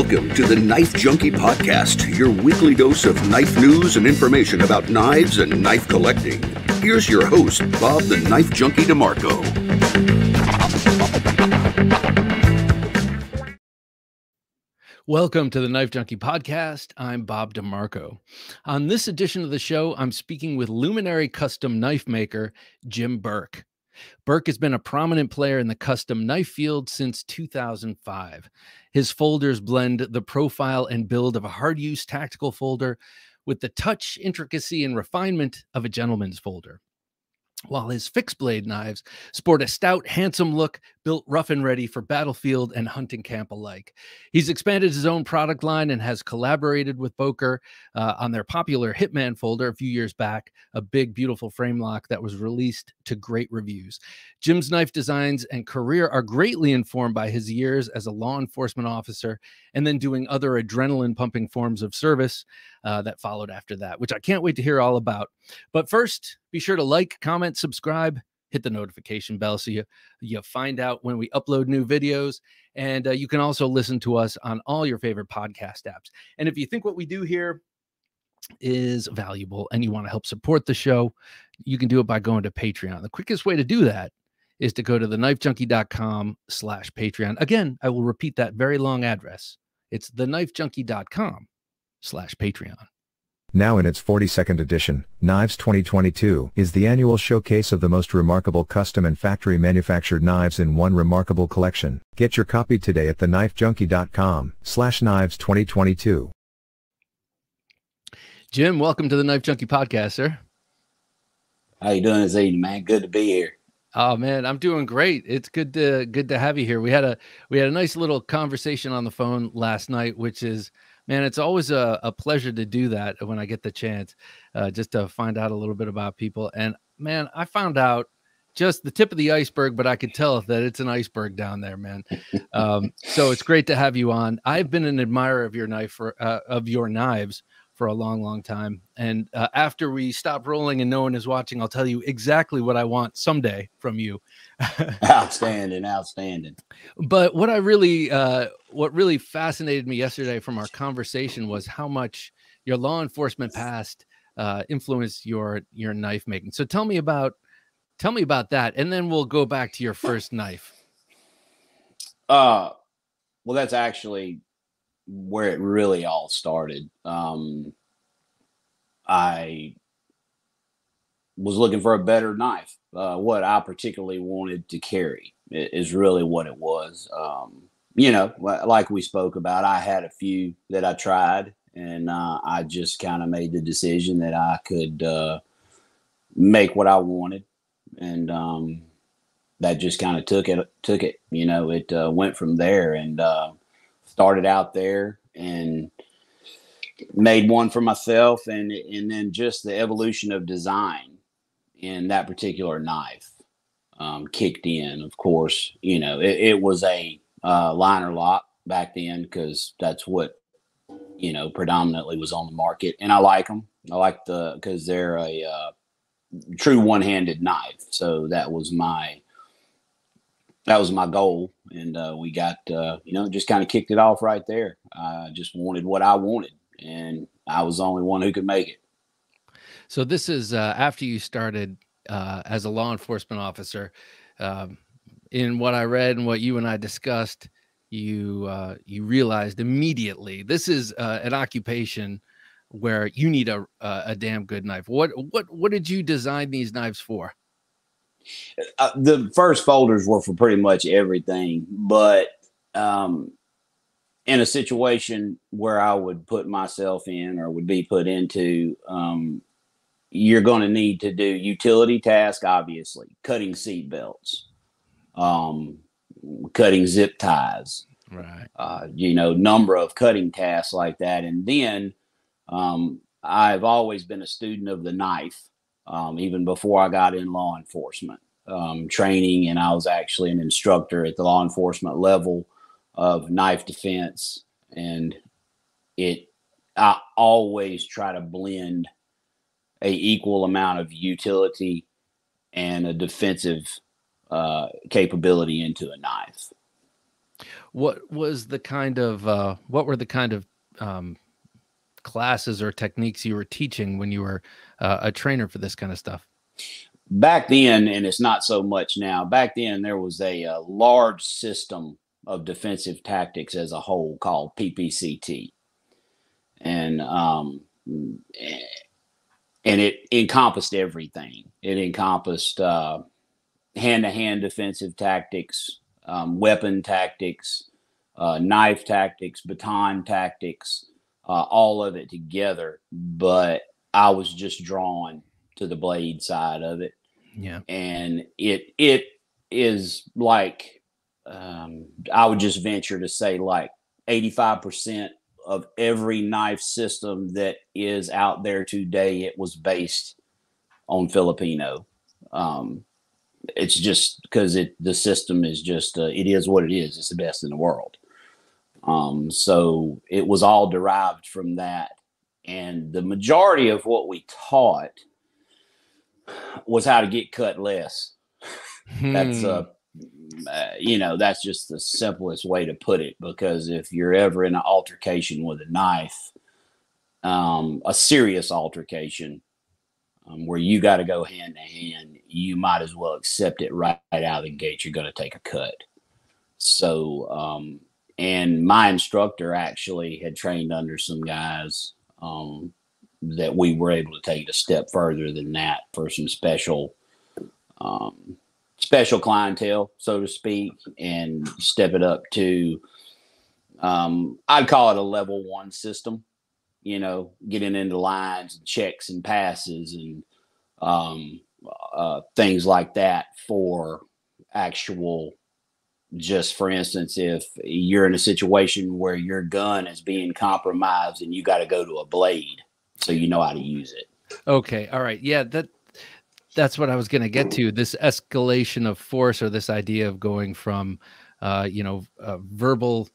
Welcome to the Knife Junkie Podcast, your weekly dose of knife news and information about knives and knife collecting. Here's your host, Bob the Knife Junkie DeMarco. Welcome to the Knife Junkie Podcast. I'm Bob DeMarco. On this edition of the show, I'm speaking with luminary custom knife maker Jim Burke. Burke has been a prominent player in the custom knife field since 2005. His folders blend the profile and build of a hard use tactical folder with the touch, intricacy, and refinement of a gentleman's folder while his fixed blade knives sport a stout, handsome look built rough and ready for battlefield and hunting camp alike. He's expanded his own product line and has collaborated with Boker uh, on their popular Hitman folder a few years back, a big, beautiful frame lock that was released to great reviews. Jim's knife designs and career are greatly informed by his years as a law enforcement officer and then doing other adrenaline pumping forms of service uh, that followed after that, which I can't wait to hear all about. But first, be sure to like, comment, subscribe, hit the notification bell so you you find out when we upload new videos and uh, you can also listen to us on all your favorite podcast apps. And if you think what we do here is valuable and you want to help support the show you can do it by going to patreon. The quickest way to do that is to go to the knifejunkie.com slash patreon. Again i will repeat that very long address. It's the knifejunkie.com slash patreon now in its 42nd edition, Knives 2022 is the annual showcase of the most remarkable custom and factory manufactured knives in one remarkable collection. Get your copy today at theknifejunkie.com slash knives 2022. Jim, welcome to the Knife Junkie podcast, sir. How you doing this evening, man? Good to be here. Oh man, I'm doing great. It's good to good to have you here. We had a we had a nice little conversation on the phone last night, which is man, it's always a, a pleasure to do that when I get the chance, uh, just to find out a little bit about people. And man, I found out just the tip of the iceberg, but I could tell that it's an iceberg down there, man. Um, so it's great to have you on. I've been an admirer of your knife for uh, of your knives for a long, long time. And uh, after we stop rolling and no one is watching, I'll tell you exactly what I want someday from you. outstanding, outstanding. But what I really, uh, what really fascinated me yesterday from our conversation was how much your law enforcement past uh, influenced your your knife making. So tell me about, tell me about that, and then we'll go back to your first knife. Uh, well, that's actually where it really all started. Um, I was looking for a better knife. Uh, what I particularly wanted to carry is really what it was. Um, you know, like we spoke about, I had a few that I tried, and uh, I just kind of made the decision that I could uh, make what I wanted, and um, that just kind of took it. Took it. You know, it uh, went from there, and uh, started out there and made one for myself and and then just the evolution of design in that particular knife um, kicked in of course. You know it, it was a uh, liner lock back then because that's what you know predominantly was on the market. And i like them i like the because they're a uh, true one-handed knife. So that was my that was my goal, and uh, we got uh, you know just kind of kicked it off right there. I just wanted what I wanted, and I was the only one who could make it. So this is uh, after you started uh, as a law enforcement officer. Um, in what I read and what you and I discussed, you uh, you realized immediately this is uh, an occupation where you need a a damn good knife. What what what did you design these knives for? Uh, the first folders were for pretty much everything, but um, in a situation where I would put myself in or would be put into, um, you're going to need to do utility task, obviously, cutting seat belts, um, cutting zip ties, right? Uh, you know, number of cutting tasks like that, and then um, I've always been a student of the knife um, even before I got in law enforcement um, training, and I was actually an instructor at the law enforcement level of knife defense. And it, I always try to blend a equal amount of utility and a defensive uh, capability into a knife. What was the kind of uh, what were the kind of um, classes or techniques you were teaching when you were uh, a trainer for this kind of stuff? Back then, and it's not so much now. Back then, there was a, a large system of defensive tactics as a whole called PPCT, and um, and it encompassed everything. It encompassed uh, hand-to-hand defensive tactics, um, weapon tactics, uh, knife tactics, baton tactics, uh, all of it together. But I was just drawn to the blade side of it. Yeah, and it it is like um, I would just venture to say like eighty five percent of every knife system that is out there today. It was based on Filipino. Um, it's just because it the system is just uh, it is what it is. It's the best in the world. Um, so it was all derived from that, and the majority of what we taught was how to get cut less. That's uh, hmm. uh, you know, that's just the simplest way to put it. Because if you're ever in an altercation with a knife, um, a serious altercation, um, where you got to go hand to hand, you might as well accept it right, right out of the gate. You're going to take a cut. So, um, and my instructor actually had trained under some guys um, that we were able to take it a step further than that for some special um, special clientele, so to speak, and step it up to um, I'd call it a level one system. You know, getting into lines and checks and passes and um, uh, things like that for actual. Just for instance, if you're in a situation where your gun is being compromised and you got to go to a blade, so you know how to use it. Okay, all right, yeah, that that's what I was going to get to. This escalation of force, or this idea of going from, uh, you know, uh, verbal,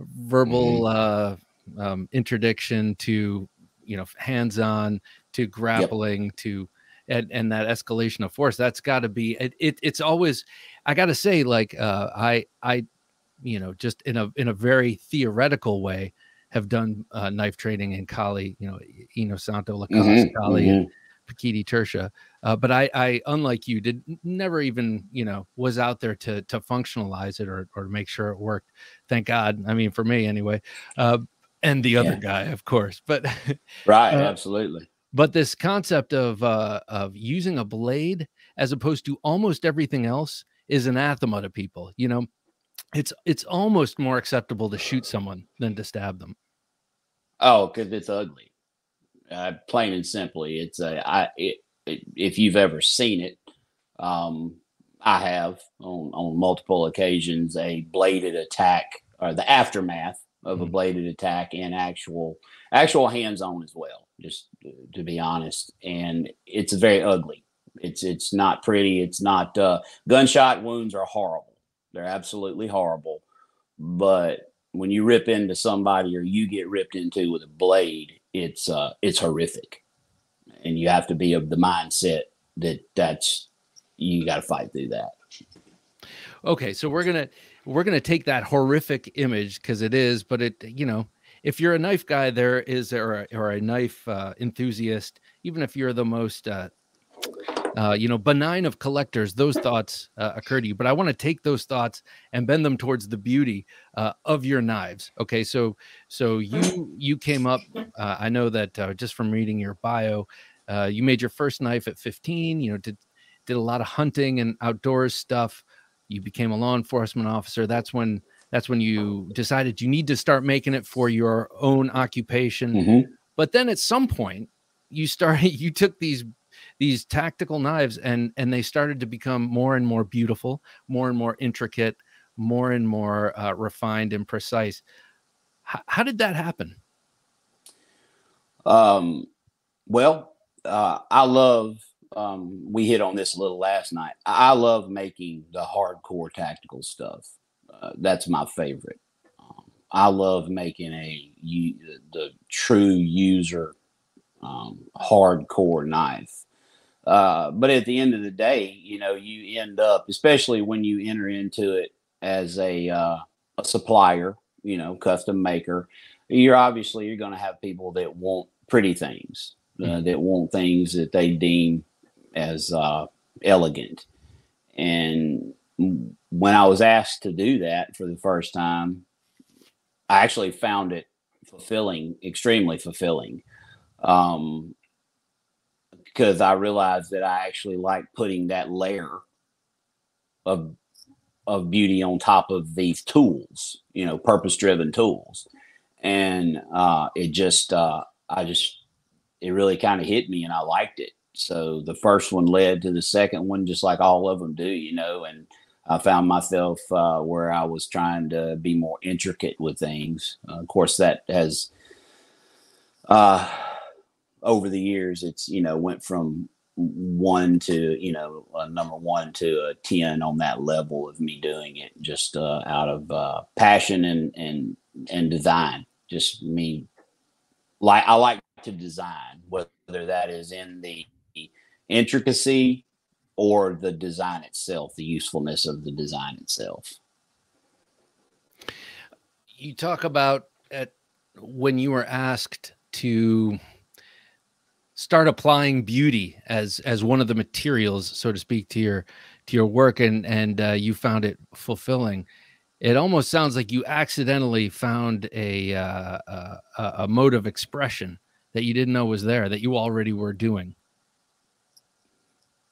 verbal mm-hmm. uh, um, interdiction to, you know, hands-on to grappling yep. to, and and that escalation of force. That's got to be it, it. It's always, I got to say, like, uh, I I, you know, just in a in a very theoretical way have done uh, knife training in Kali, you know, Inosanto, Lacoste, mm-hmm, Kali, mm-hmm. and Pekiti Tirsia. Uh, but I, I, unlike you, did never even, you know, was out there to to functionalize it or or make sure it worked. Thank God. I mean, for me anyway, uh, and the other yeah. guy, of course. But right, uh, absolutely. But this concept of uh, of using a blade as opposed to almost everything else is anathema to people. You know, it's it's almost more acceptable to shoot someone than to stab them. Oh, because it's ugly. Uh, plain and simply, it's a. I it, it, if you've ever seen it, um, I have on on multiple occasions a bladed attack or the aftermath of a mm-hmm. bladed attack and actual actual hands on as well. Just to be honest, and it's very ugly. It's it's not pretty. It's not uh, gunshot wounds are horrible. They're absolutely horrible. But when you rip into somebody or you get ripped into with a blade, it's uh, it's horrific, and you have to be of the mindset that that's you got to fight through that. Okay, so we're gonna we're gonna take that horrific image because it is, but it you know if you're a knife guy, there is or a, or a knife uh, enthusiast, even if you're the most uh, uh, you know, benign of collectors, those thoughts uh, occur to you. But I want to take those thoughts and bend them towards the beauty uh, of your knives. Okay, so so you you came up. Uh, I know that uh, just from reading your bio, uh, you made your first knife at 15. You know, did did a lot of hunting and outdoors stuff. You became a law enforcement officer. That's when that's when you decided you need to start making it for your own occupation. Mm-hmm. But then at some point, you started you took these these tactical knives and and they started to become more and more beautiful more and more intricate more and more uh, refined and precise. H- how did that happen? Um well uh, i love um, we hit on this a little last night. I love making the hardcore tactical stuff. Uh, that's my favorite. Um, i love making a the true user um, hardcore knife uh, but at the end of the day, you know, you end up, especially when you enter into it as a uh, a supplier, you know, custom maker, you're obviously you're going to have people that want pretty things, uh, mm-hmm. that want things that they deem as uh, elegant. And when I was asked to do that for the first time, I actually found it fulfilling, extremely fulfilling. Um, because I realized that I actually like putting that layer of of beauty on top of these tools, you know, purpose driven tools. And uh, it just, uh, I just, it really kind of hit me and I liked it. So the first one led to the second one, just like all of them do, you know, and I found myself uh, where I was trying to be more intricate with things. Uh, of course, that has, uh, over the years, it's, you know, went from one to you know a number one to a 10 on that level of me doing it just uh, out of uh, passion and and and design. Just me like i like to design whether that is in the intricacy or the design itself the usefulness of the design itself. You talk about at when you were asked to start applying beauty as as one of the materials so to speak to your to your work and and uh, you found it fulfilling. It almost sounds like you accidentally found a, uh, a a mode of expression that you didn't know was there that you already were doing.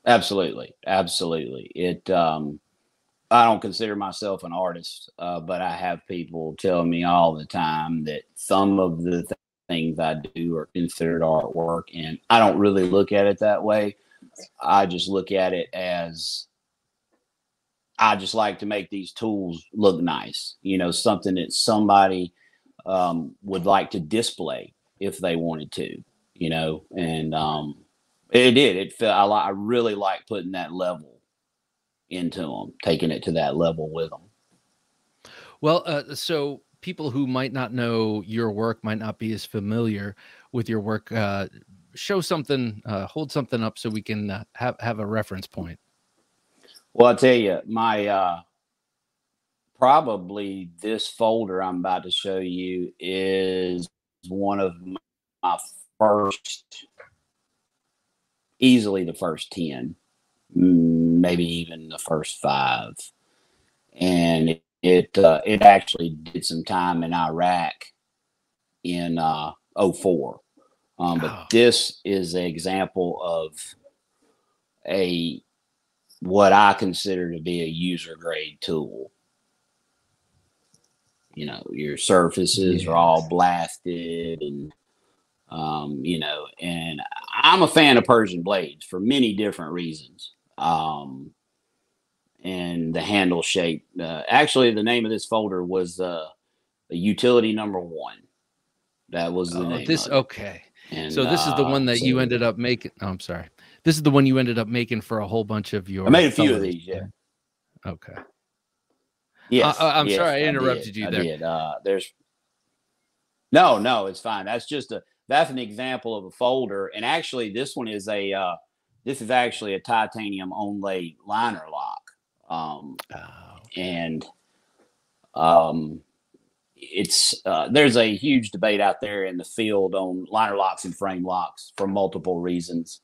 Absolutely. Absolutely. It um i don't consider myself an artist uh, but i have people tell me all the time that some of the th- things I do are considered artwork. And I don't really look at it that way. I just look at it as I just like to make these tools look nice, you know, something that somebody um, would like to display if they wanted to, you know, and um, it did. It felt I, I really like putting that level into them, taking it to that level with them. Well, uh, so people who might not know your work might not be as familiar with your work uh, show something uh, hold something up so we can uh, have have a reference point. Well i'll tell you my uh probably this folder i'm about to show you is one of my first easily the first 10 maybe even the first five. And it uh, it actually did some time in Iraq in uh, 04. Um, but oh. this is an example of a what I consider to be a user grade tool. You know, your surfaces yes. are all blasted and um, you know, and I'm a fan of Persian blades for many different reasons. Um, and the handle shape. Uh, actually, the name of this folder was uh, utility number one. That was the oh, name. This okay. And, so this uh, is the one that so, you ended up making. Oh, I'm sorry. This is the one you ended up making for a whole bunch of your. I made a few of these. Yeah. Okay. Yes. Uh, I'm yes, sorry I interrupted I you there. Uh, there's. No, no, it's fine. That's just a. That's an example of a folder, and actually, this one is a. Uh, this is actually a titanium onlay liner lock. Um, oh. And um, it's uh, there's a huge debate out there in the field on liner locks and frame locks for multiple reasons.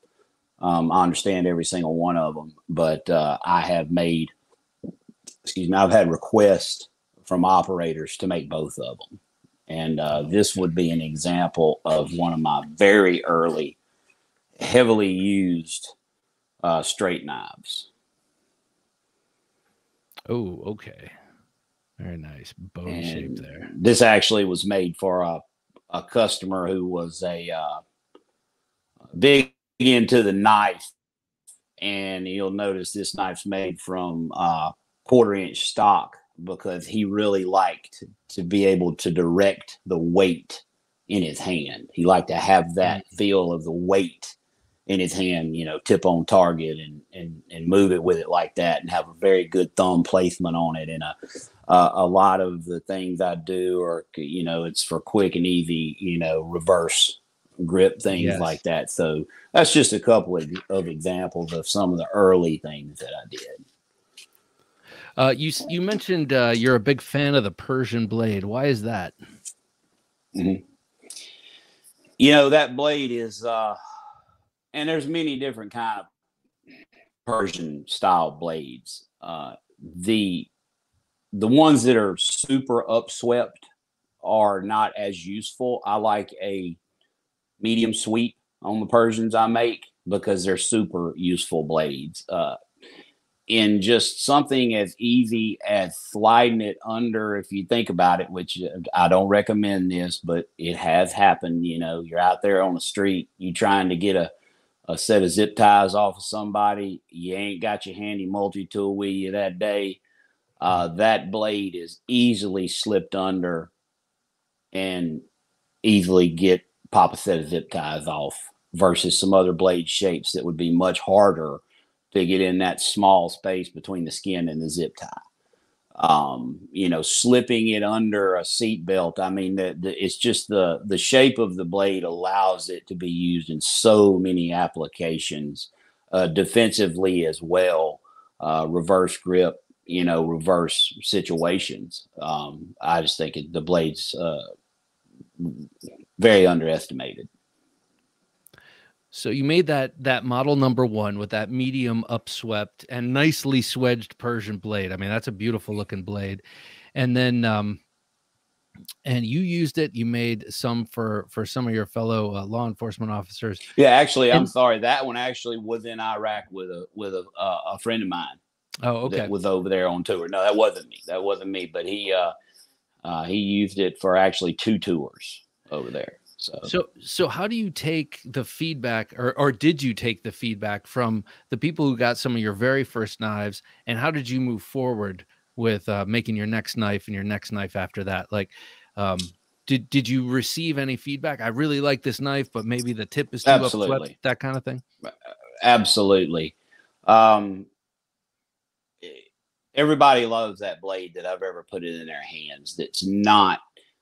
Um, I understand every single one of them, but uh, I have made, excuse me, I've had requests from operators to make both of them. And uh, this would be an example of one of my very early, heavily used uh, straight knives. Oh, okay. Very nice bone shape there. This actually was made for a, a customer who was a uh, big into the knife. And you'll notice this knife's made from uh, quarter inch stock because he really liked to be able to direct the weight in his hand. He liked to have that mm-hmm. feel of the weight in his hand, you know, tip on target and and and move it with it like that, and have a very good thumb placement on it. And a uh, a lot of the things I do are, you know, it's for quick and easy, you know, reverse grip things yes. like that. So that's just a couple of, of examples of some of the early things that I did. Uh, you you mentioned uh, you're a big fan of the Persian blade. Why is that? Mm-hmm. You know that blade is, uh, and there's many different kind of Persian style blades. Uh, the the ones that are super upswept are not as useful. I like a medium sweep on the Persians I make because they're super useful blades. Uh, in just something as easy as sliding it under, if you think about it, which uh, I don't recommend this, but it has happened. You know, you're out there on the street, you trying to get a, a set of zip ties off of somebody, you ain't got your handy multi tool with you that day. Uh, that blade is easily slipped under and easily get pop a set of zip ties off versus some other blade shapes that would be much harder to get in that small space between the skin and the zip tie. Um, you know, slipping it under a seat belt. I mean, the, the, it's just the the shape of the blade allows it to be used in so many applications, uh, defensively as well, uh, reverse grip, you know, reverse situations. Um, I just think it, the blade's uh, very underestimated. So you made that that model number one with that medium upswept and nicely swedged Persian blade. I mean, that's a beautiful looking blade. And then um and you used it. You made some for for some of your fellow uh, law enforcement officers. Yeah actually i'm sorry. That one actually was in iraq with a with a uh, a friend of mine oh okay. that was over there on tour. No that wasn't me. That wasn't me but he uh uh he used it for actually two tours over there so, so, so how do you take the feedback, or or did you take the feedback from the people who got some of your very first knives, and how did you move forward with uh, making your next knife and your next knife after that? Like, um, did did you receive any feedback? I really like this knife, but maybe the tip is too Absolutely. that kind of thing. Absolutely. Um, everybody loves that blade that I've ever put it in their hands. That's not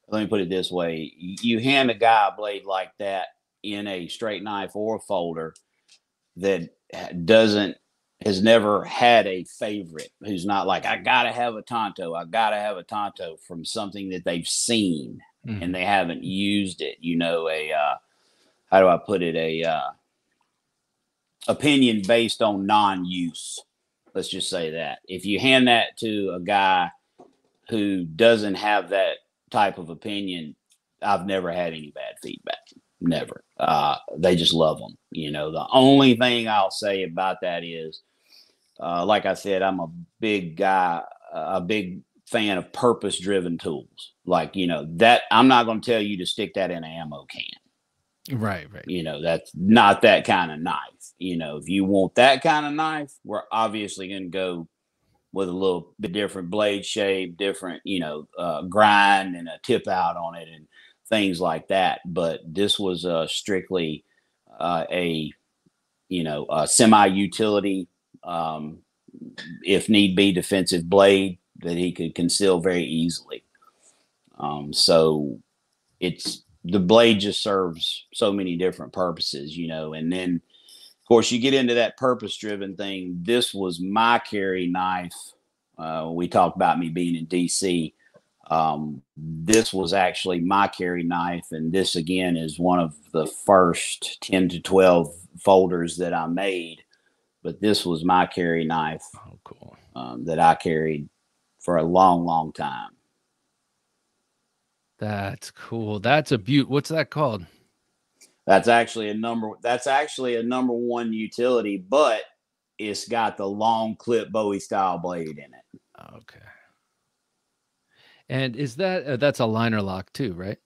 let me put it this way. You hand a guy a blade like that in a straight knife or a folder that doesn't has never had a favorite who's not like i gotta have a tonto i gotta have a tonto from something that they've seen mm-hmm. and they haven't used it you know a uh, how do i put it? A uh, opinion based on non-use. Let's just say that. If you hand that to a guy who doesn't have that type of opinion, I've never had any bad feedback. Never. Uh, they just love them. You know, the only thing I'll say about that is, uh, like I said, I'm a big guy, a big fan of purpose driven tools. Like, you know, that I'm not going to tell you to stick that in an ammo can. Right, right. You know, that's not that kind of knife. You know, if you want that kind of knife, we're obviously going to go with a little bit different blade shape, different, you know, uh, grind and a tip out on it and things like that. But this was uh, strictly uh, a, you know, a semi utility, um, if need be, defensive blade that he could conceal very easily. Um, so it's the blade just serves so many different purposes, you know, and then course, you get into that purpose driven thing. This was my carry knife. Uh, we talked about me being in DC. Um, this was actually my carry knife, and this again is one of the first 10 to 12 folders that I made. But this was my carry knife. Oh, cool. Um, that I carried for a long, long time. That's cool. That's a beaut. What's that called? That's actually a number. That's actually a number one utility, but it's got the long clip Bowie style blade in it. Okay. And is that uh, that's a liner lock too, right?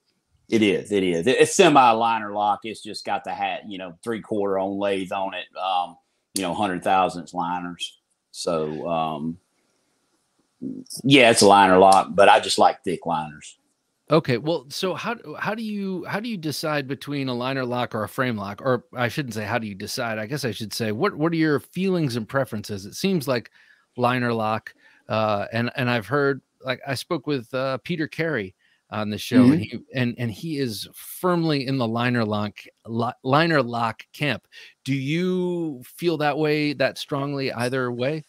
It is. It is. It's semi liner lock. It's just got the hat, you know, three quarter onlay on it. Um, you know, hundred thousandths liners. So, um, yeah, it's a liner lock, but I just like thick liners. Okay, well, so how how do you how do you decide between a liner lock or a frame lock? Or I shouldn't say how do you decide. I guess I should say what what are your feelings and preferences? It seems like liner lock, uh, and and I've heard like I spoke with uh, Peter Carey on the show, mm-hmm. and he and and he is firmly in the liner lock li- liner lock camp. Do you feel that way that strongly either way?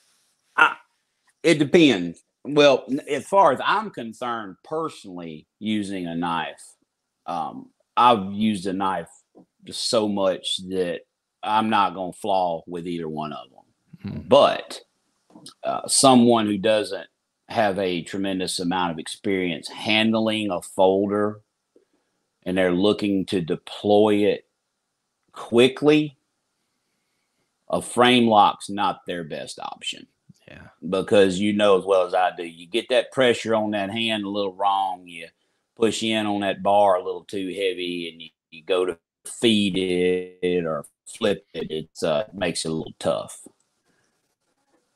It depends. Well, as far as I'm concerned, personally, using a knife, um, I've used a knife just so much that I'm not going to flaw with either one of them. Hmm. But uh, someone who doesn't have a tremendous amount of experience handling a folder and they're looking to deploy it quickly, a frame lock's not their best option. Yeah. Because you know as well as I do, you get that pressure on that hand a little wrong, you push in on that bar a little too heavy, and you, you go to feed it or flip it, it uh, makes it a little tough.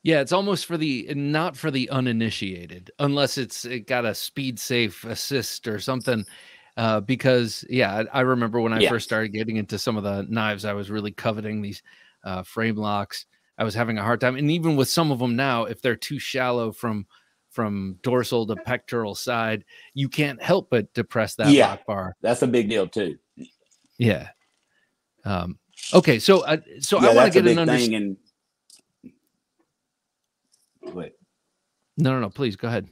Yeah, it's almost for the not for the uninitiated, unless it's it got a speed safe assist or something. Uh, because yeah, I, I remember when I yeah. first started getting into some of the knives, I was really coveting these uh, frame locks. I was having a hard time, and even with some of them now, if they're too shallow from from dorsal to pectoral side, you can't help but depress that yeah, lock bar. That's a big deal too. Yeah. Um, okay, so uh, so yeah, I want to get an understanding. Wait. No, no, no. Please go ahead.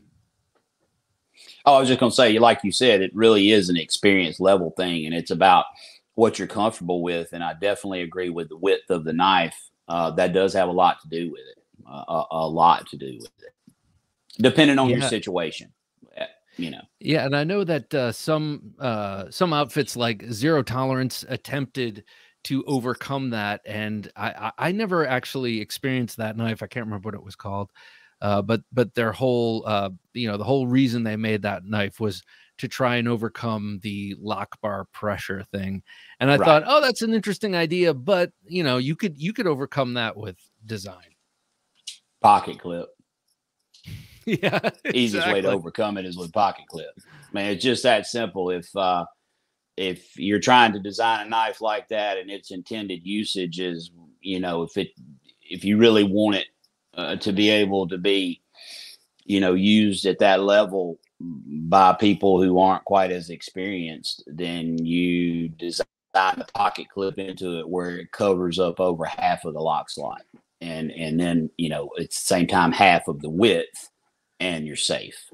Oh, I was just going to say, like you said, it really is an experience level thing, and it's about what you're comfortable with. And I definitely agree with the width of the knife. Uh, that does have a lot to do with it. Uh, a, a, lot to do with it, depending on yeah. your situation. Eh, you know. Yeah, and I know that uh, some uh, some outfits like Zero Tolerance attempted to overcome that. And I, I, never actually experienced that knife. I can't remember what it was called. Uh, but but their whole uh, you know the whole reason they made that knife was to try and overcome the lock bar pressure thing and i right. thought oh that's an interesting idea but you know you could you could overcome that with design pocket clip yeah exactly. easiest way to overcome it is with pocket clip man it's just that simple if uh if you're trying to design a knife like that and its intended usage is you know if it if you really want it uh, to be able to be you know used at that level by people who aren't quite as experienced then you design a pocket clip into it where it covers up over half of the lock slot and and then you know at the same time half of the width and you're safe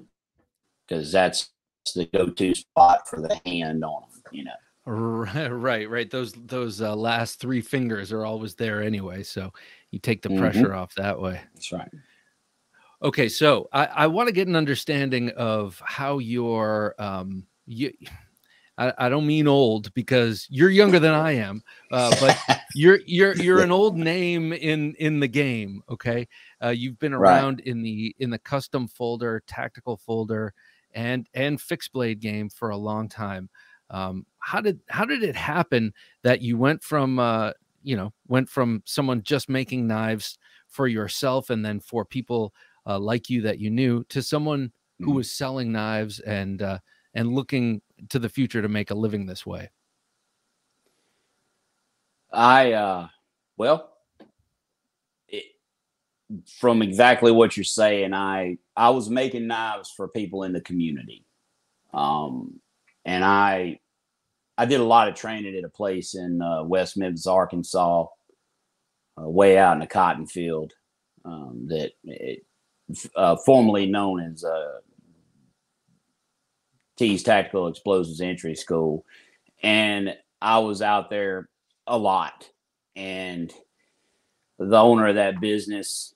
because that's the go-to spot for the hand on them you know. Right, right, right. Those those uh, last three fingers are always there anyway, so you take the mm-hmm. pressure off that way. That's right. Okay, so I, I want to get an understanding of how your um you. I, I don't mean old because you're younger than I am, uh, but you're you're you're an old name in in the game. Okay, uh, you've been around right. in the in the custom folder, tactical folder, and and fixed blade game for a long time. Um, how did how did it happen that you went from uh, you know went from someone just making knives for yourself and then for people uh, like you that you knew to someone who mm-hmm. was selling knives and uh, and looking to the future to make a living this way? I uh, well, it, from exactly what you're saying, I I was making knives for people in the community, um, and I I did a lot of training at a place in uh, West Memphis, Arkansas, uh, way out in the cotton field, um, that it, uh, formerly known as uh, T's Tactical Explosives Entry School, and I was out there a lot, and the owner of that business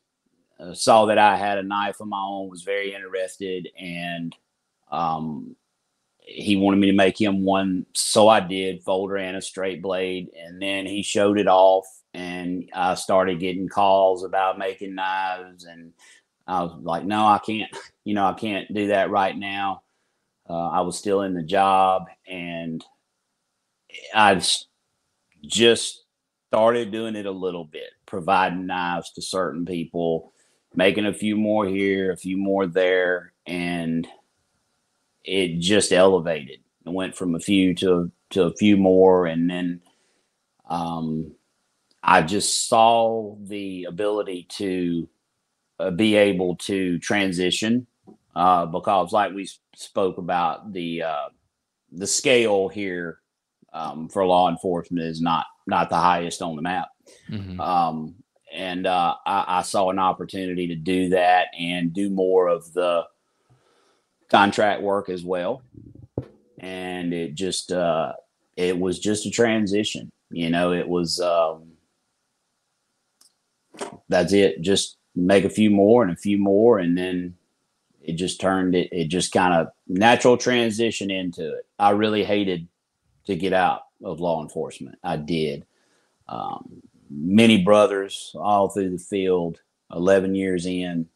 uh, saw that I had a knife of my own, was very interested, and um, he wanted me to make him one, so I did folder and a straight blade, and then he showed it off, and I started getting calls about making knives, and I was like, no, I can't, you know, I can't do that right now. Uh, I was still in the job, and I just started doing it a little bit, providing knives to certain people, making a few more here, a few more there, and it just elevated. It went from a few to to a few more, and then um, I just saw the ability to uh, be able to transition uh, because, like we spoke about, the uh, the scale here um, for law enforcement is not not the highest on the map. Mm-hmm. Um, and uh, I, I, saw an opportunity to do that and do more of the contract work as well. And it just uh, it was just a transition. You know, it was um, that's it. Just make a few more and a few more, and then it just turned it. It just kind of natural transition into it. I really hated to get out of law enforcement. I did. Um, many brothers all through the field, 11 years in.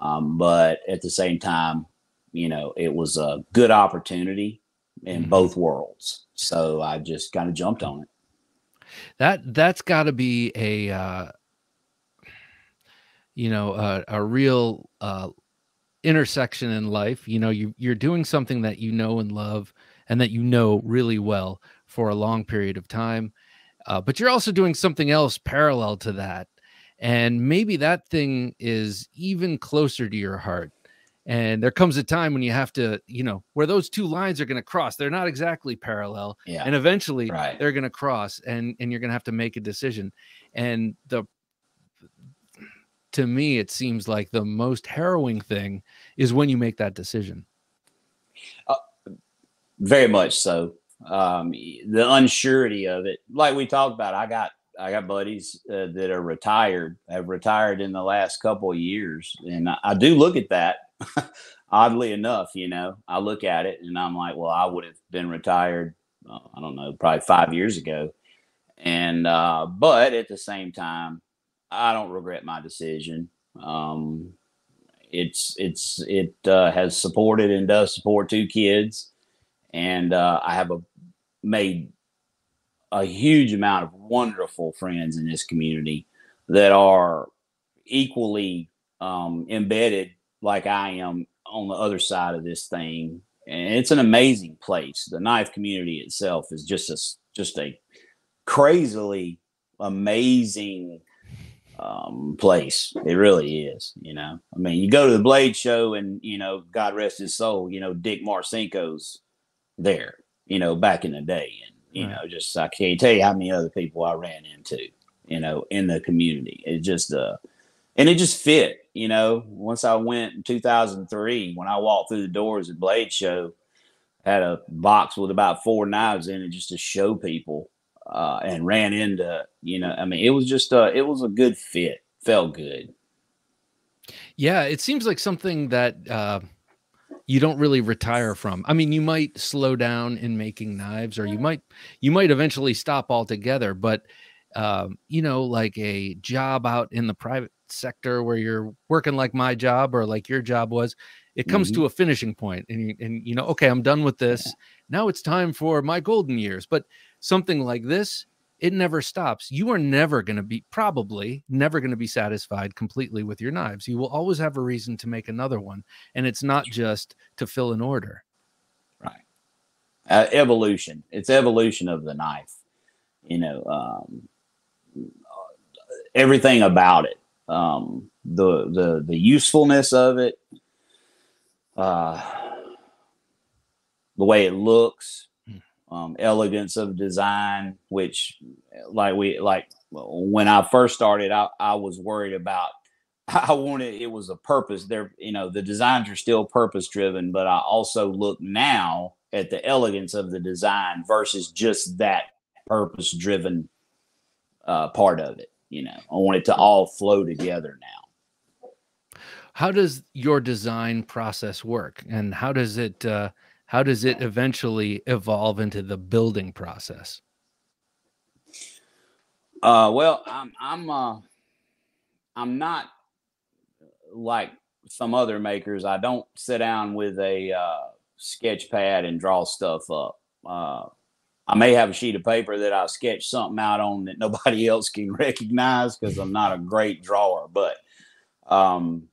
Um, but at the same time, you know, it was a good opportunity in mm-hmm. both worlds. So I just kind of jumped on it. That that's got to be a uh, you know a, a real uh, intersection in life. You know, you you're doing something that you know and love, and that you know really well for a long period of time, uh, but you're also doing something else parallel to that, and maybe that thing is even closer to your heart and there comes a time when you have to you know where those two lines are going to cross they're not exactly parallel yeah. and eventually right. they're going to cross and and you're going to have to make a decision and the to me it seems like the most harrowing thing is when you make that decision uh, very much so um the unsurety of it like we talked about i got I got buddies uh, that are retired, have retired in the last couple of years, and I, I do look at that oddly enough, you know, I look at it and I'm like, well, I would have been retired, uh, I don't know, probably five years ago. And, uh, but at the same time, I don't regret my decision. Um, it's, it's, it uh, has supported and does support two kids. And uh, I have a, made a huge amount of wonderful friends in this community that are equally um, embedded like I am on the other side of this thing. And it's an amazing place. The knife community itself is just a just a crazily amazing um, place. It really is. You know, I mean, you go to the Blade Show, and you know, God rest his soul. You know, Dick Marcinko's there. You know, back in the day, and you right. know, just I can't tell you how many other people I ran into. You know, in the community, it just uh, and it just fit you know, once I went in 2003, when I walked through the doors at Blade Show, had a box with about four knives in it just to show people, uh, and ran into, you know, I mean, it was just uh it was a good fit, felt good. Yeah, it seems like something that uh, you don't really retire from. I mean, you might slow down in making knives, or you might you might eventually stop altogether. But um, you know, like a job out in the private sector where you're working like my job or like your job was it comes mm-hmm. to a finishing point and you, and you know okay i'm done with this yeah. now it's time for my golden years but something like this it never stops. You are never going to be probably never going to be satisfied completely with your knives. You will always have a reason to make another one and it's not just to fill an order. Right. Uh, evolution. It's evolution of the knife you know um, everything about it. Um, the the the usefulness of it, uh, the way it looks. Um, elegance of design. Which, like we like when I first started, I, I was worried about. I wanted it was a purpose there. You know, the designs are still purpose driven, but I also look now at the elegance of the design versus just that purpose driven uh, part of it. You know, I want it to all flow together now. How does your design process work, and how does it uh, how does it eventually evolve into the building process? Uh, well, I'm I'm uh, I'm not like some other makers. I don't sit down with a uh, sketch pad and draw stuff up. Uh, I may have a sheet of paper that I sketch something out on that nobody else can recognize because I'm not a great drawer. But um,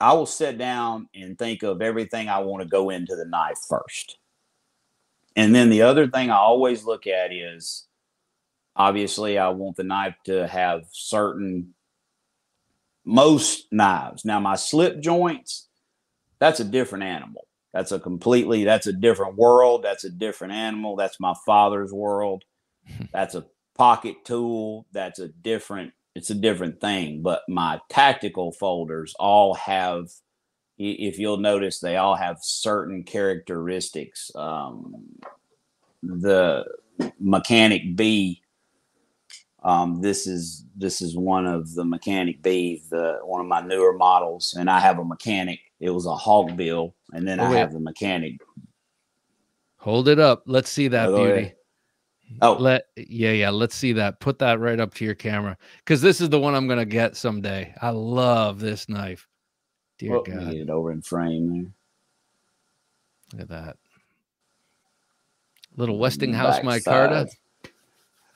I will sit down and think of everything I want to go into the knife first. And then the other thing I always look at is obviously I want the knife to have certain most knives. Now my slip joints, that's a different animal. That's a completely that's a different world. That's a different animal. That's my father's world. That's a pocket tool. That's a different it's a different thing. But my tactical folders all have, if you'll notice, they all have certain characteristics. Um, the mechanic B. Um, this is this is one of the mechanic B, the one of my newer models, and I have a mechanic. It was a hawk bill, and then Oh, I wait. have the mechanic. Hold it up. Let's see that Oh, beauty. Oh, Let yeah, yeah. Let's see that. Put that right up to your camera because this is the one I'm gonna get someday. I love this knife. Dear well, God, get it over in frame there. look at that. Little Westinghouse micarta.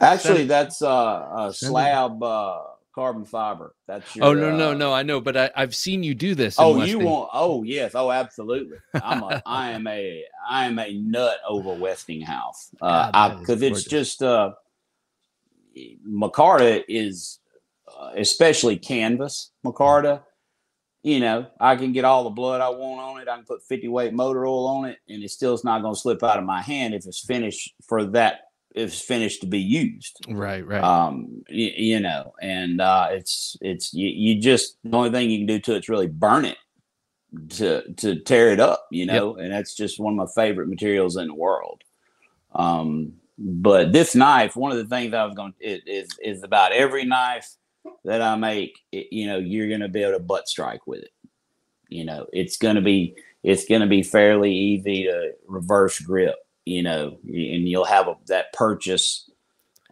Actually, that's uh, a slab uh, carbon fiber. That's your. Oh no, no, uh, no! I know, but I, I've seen you do this. Oh, you want? Oh, yes. Oh, absolutely. I'm a. I am a. I am a nut over Westinghouse. Uh, God, that is because it's just uh, micarta is, uh, especially canvas micarta. You know, I can get all the blood I want on it. I can put 50 weight motor oil on it, and it still is not going to slip out of my hand if it's finished for that. It's finished to be used. Right, right. um you, you know and uh it's it's you, you just the only thing you can do to it's really burn it to to tear it up you know and that's just one of my favorite materials in the world. Um but this knife one of the things i was going to is is about every knife that i make it, you know you're going to be able to butt strike with it. You know it's going to be it's going to be fairly easy to reverse grip you know and you'll have a, that purchase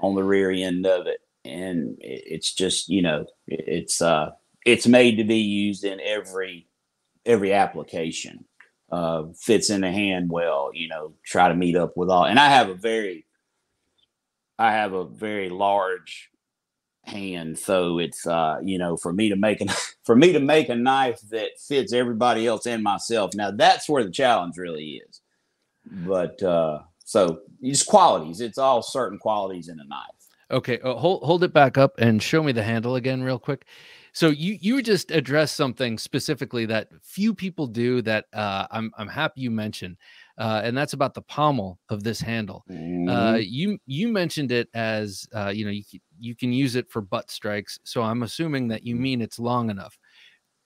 on the rear end of it. And it's just you know it's uh it's made to be used in every every application uh fits in the hand well you know try to meet up with all and i have a very i have a very large hand. So it's uh you know for me to make an for me to make a knife that fits everybody else and myself. Now that's where the challenge really is but uh so it's qualities it's all certain qualities in a knife Okay, uh, hold hold it back up and show me the handle again, real quick. So you you just addressed something specifically that few people do that uh, I'm I'm happy you mentioned, uh, and that's about the pommel of this handle. Uh, Mhm. you you mentioned it as uh, you know you you can use it for butt strikes. So I'm assuming that you mean it's long enough,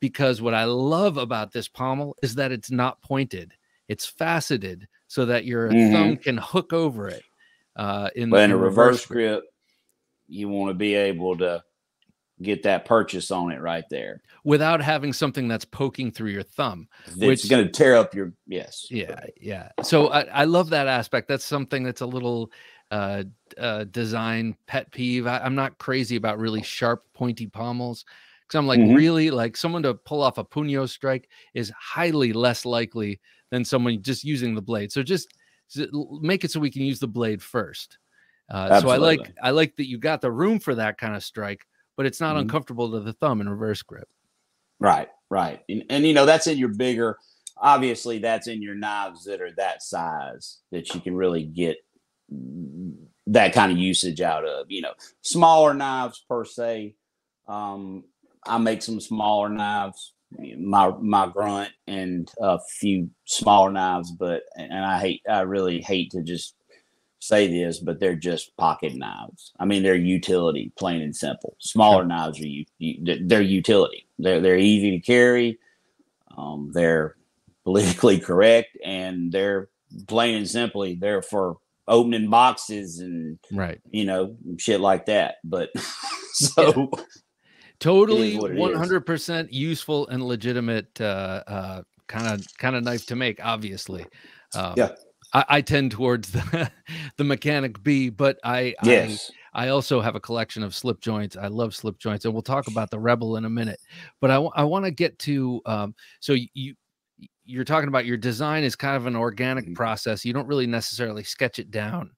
because what I love about this pommel is that it's not pointed; it's faceted so that your Mhm. thumb can hook over it. Uh, in but in in a reverse grip you want to be able to get that purchase on it right there without having something that's poking through your thumb. it's going to tear up your yes Yeah, yeah. So I, I love that aspect. That's something that's a little uh, uh, design pet peeve. I, I'm not crazy about really sharp, pointy pommels because I'm like, Mhm. really, like someone to pull off a punyo strike is highly less likely than someone just using the blade. So just make it so we can use the blade first. Uh, so I like I like that you got the room for that kind of strike, but it's not Mhm. uncomfortable to the thumb in reverse grip. right right and, and you know that's in your bigger obviously that's in your knives that are that size that you can really get that kind of usage out of you know smaller knives per se um i make some smaller knives my my grunt and a few smaller knives but and i hate i really hate to just say this but they're just pocket knives. I mean they're utility plain and simple. Smaller knives are you they're utility. They're they're easy to carry um they're politically correct and they're plain and simply they're for opening boxes and Right. you know shit like that. But so totally what it is. 100% useful and legitimate uh kind of kind of knife to make obviously um, Yeah. I, I tend towards the the mechanic b but i yes I, I also have a collection of slip joints i love slip joints and we'll talk about the rebel in a minute but i, I want to get to um so you you're talking about your design is kind of an organic Mhm. process you don't really necessarily sketch it down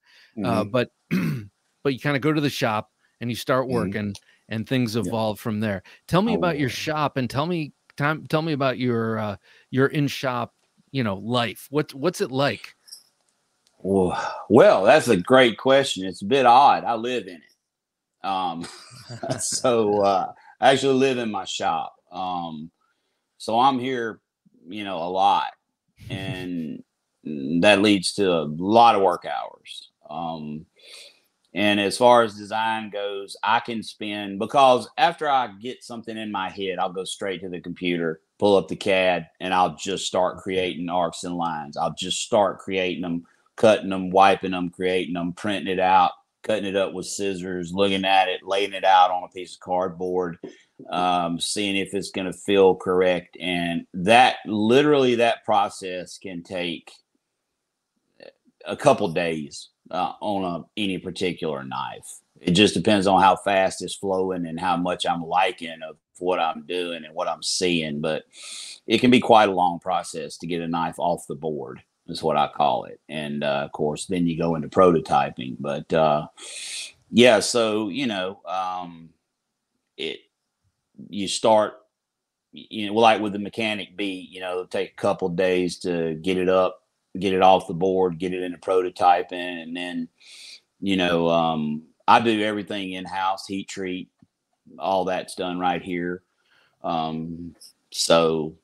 uh, Mhm. but but you kind of go to the shop and you start Mhm. working and things evolve from there tell me about your Oh. shop and tell me time tell me about your uh your in shop you know life what's what's it like Well, well, that's a great question. It's a bit odd. I live in it. Um, so uh, I actually live in my shop. Um, so I'm here, you know, a lot, and that leads to a lot of work hours. Um, And as far as design goes, I can spend because after I get something in my head, I'll go straight to the computer, pull up the CAD, and I'll just start creating arcs and lines. I'll just start creating them, cutting them, wiping them, creating them, printing it out, cutting it up with scissors, looking at it, laying it out on a piece of cardboard, um, seeing if it's going to feel correct. And that literally, that process can take a couple days uh, on a, any particular knife. It just depends on how fast it's flowing and how much I'm liking of what I'm doing and what I'm seeing. But it can be quite a long process to get a knife off the board, is what I call it. And uh, of course, then you go into prototyping. But uh, yeah, so you know, um, it you start you know, like with the mechanic B, you know, take a couple days to get it up get it off the board, get it into prototyping, and then you know um, I do everything in house, heat treat, all that's done right here. Um, so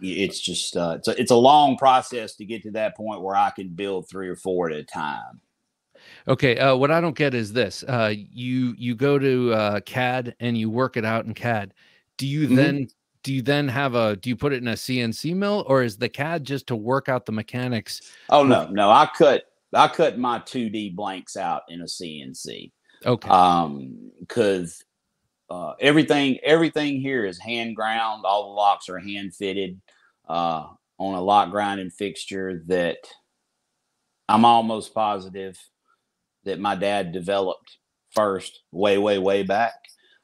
it's just uh, it's a, it's a long process to get to that point where I can build three or four at a time. Okay, uh, what I don't get is this: uh, you you go to uh, CAD and you work it out in CAD. Do you mm-hmm. then do you then have a do you put it in a CNC mill or is the CAD just to work out the mechanics? Oh no, no, I cut I cut my 2D blanks out in a CNC. Okay. Um cuz uh, everything everything here is hand ground. All the locks are hand fitted uh, on a lock grinding fixture that I'm almost positive that my dad developed first way way way back.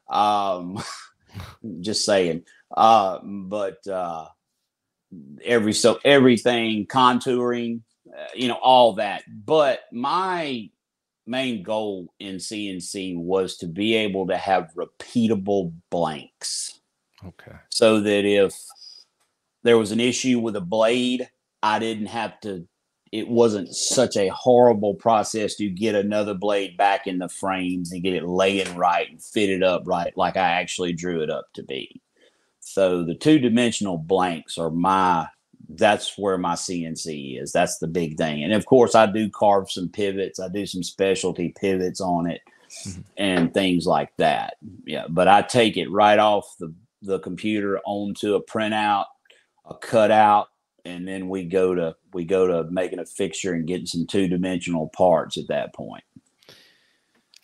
Um, just saying. Uh, but uh, every so everything contouring, uh, you know, all that. But my main goal in CNC was to be able to have repeatable blanks. Okay. So that if there was an issue with a blade, I didn't have to it wasn't such a horrible process to get another blade back in the frames and get it laying right and fit it up right like I actually drew it up to be. So the two dimensional blanks are my that's where my CNC is. That's the big thing. And of course, I do carve some pivots. I do some specialty pivots on it mm-hmm. and things like that. Yeah, but I take it right off the the computer onto a printout, a cutout, and then we go to we go to making a fixture and getting some two dimensional parts at that point.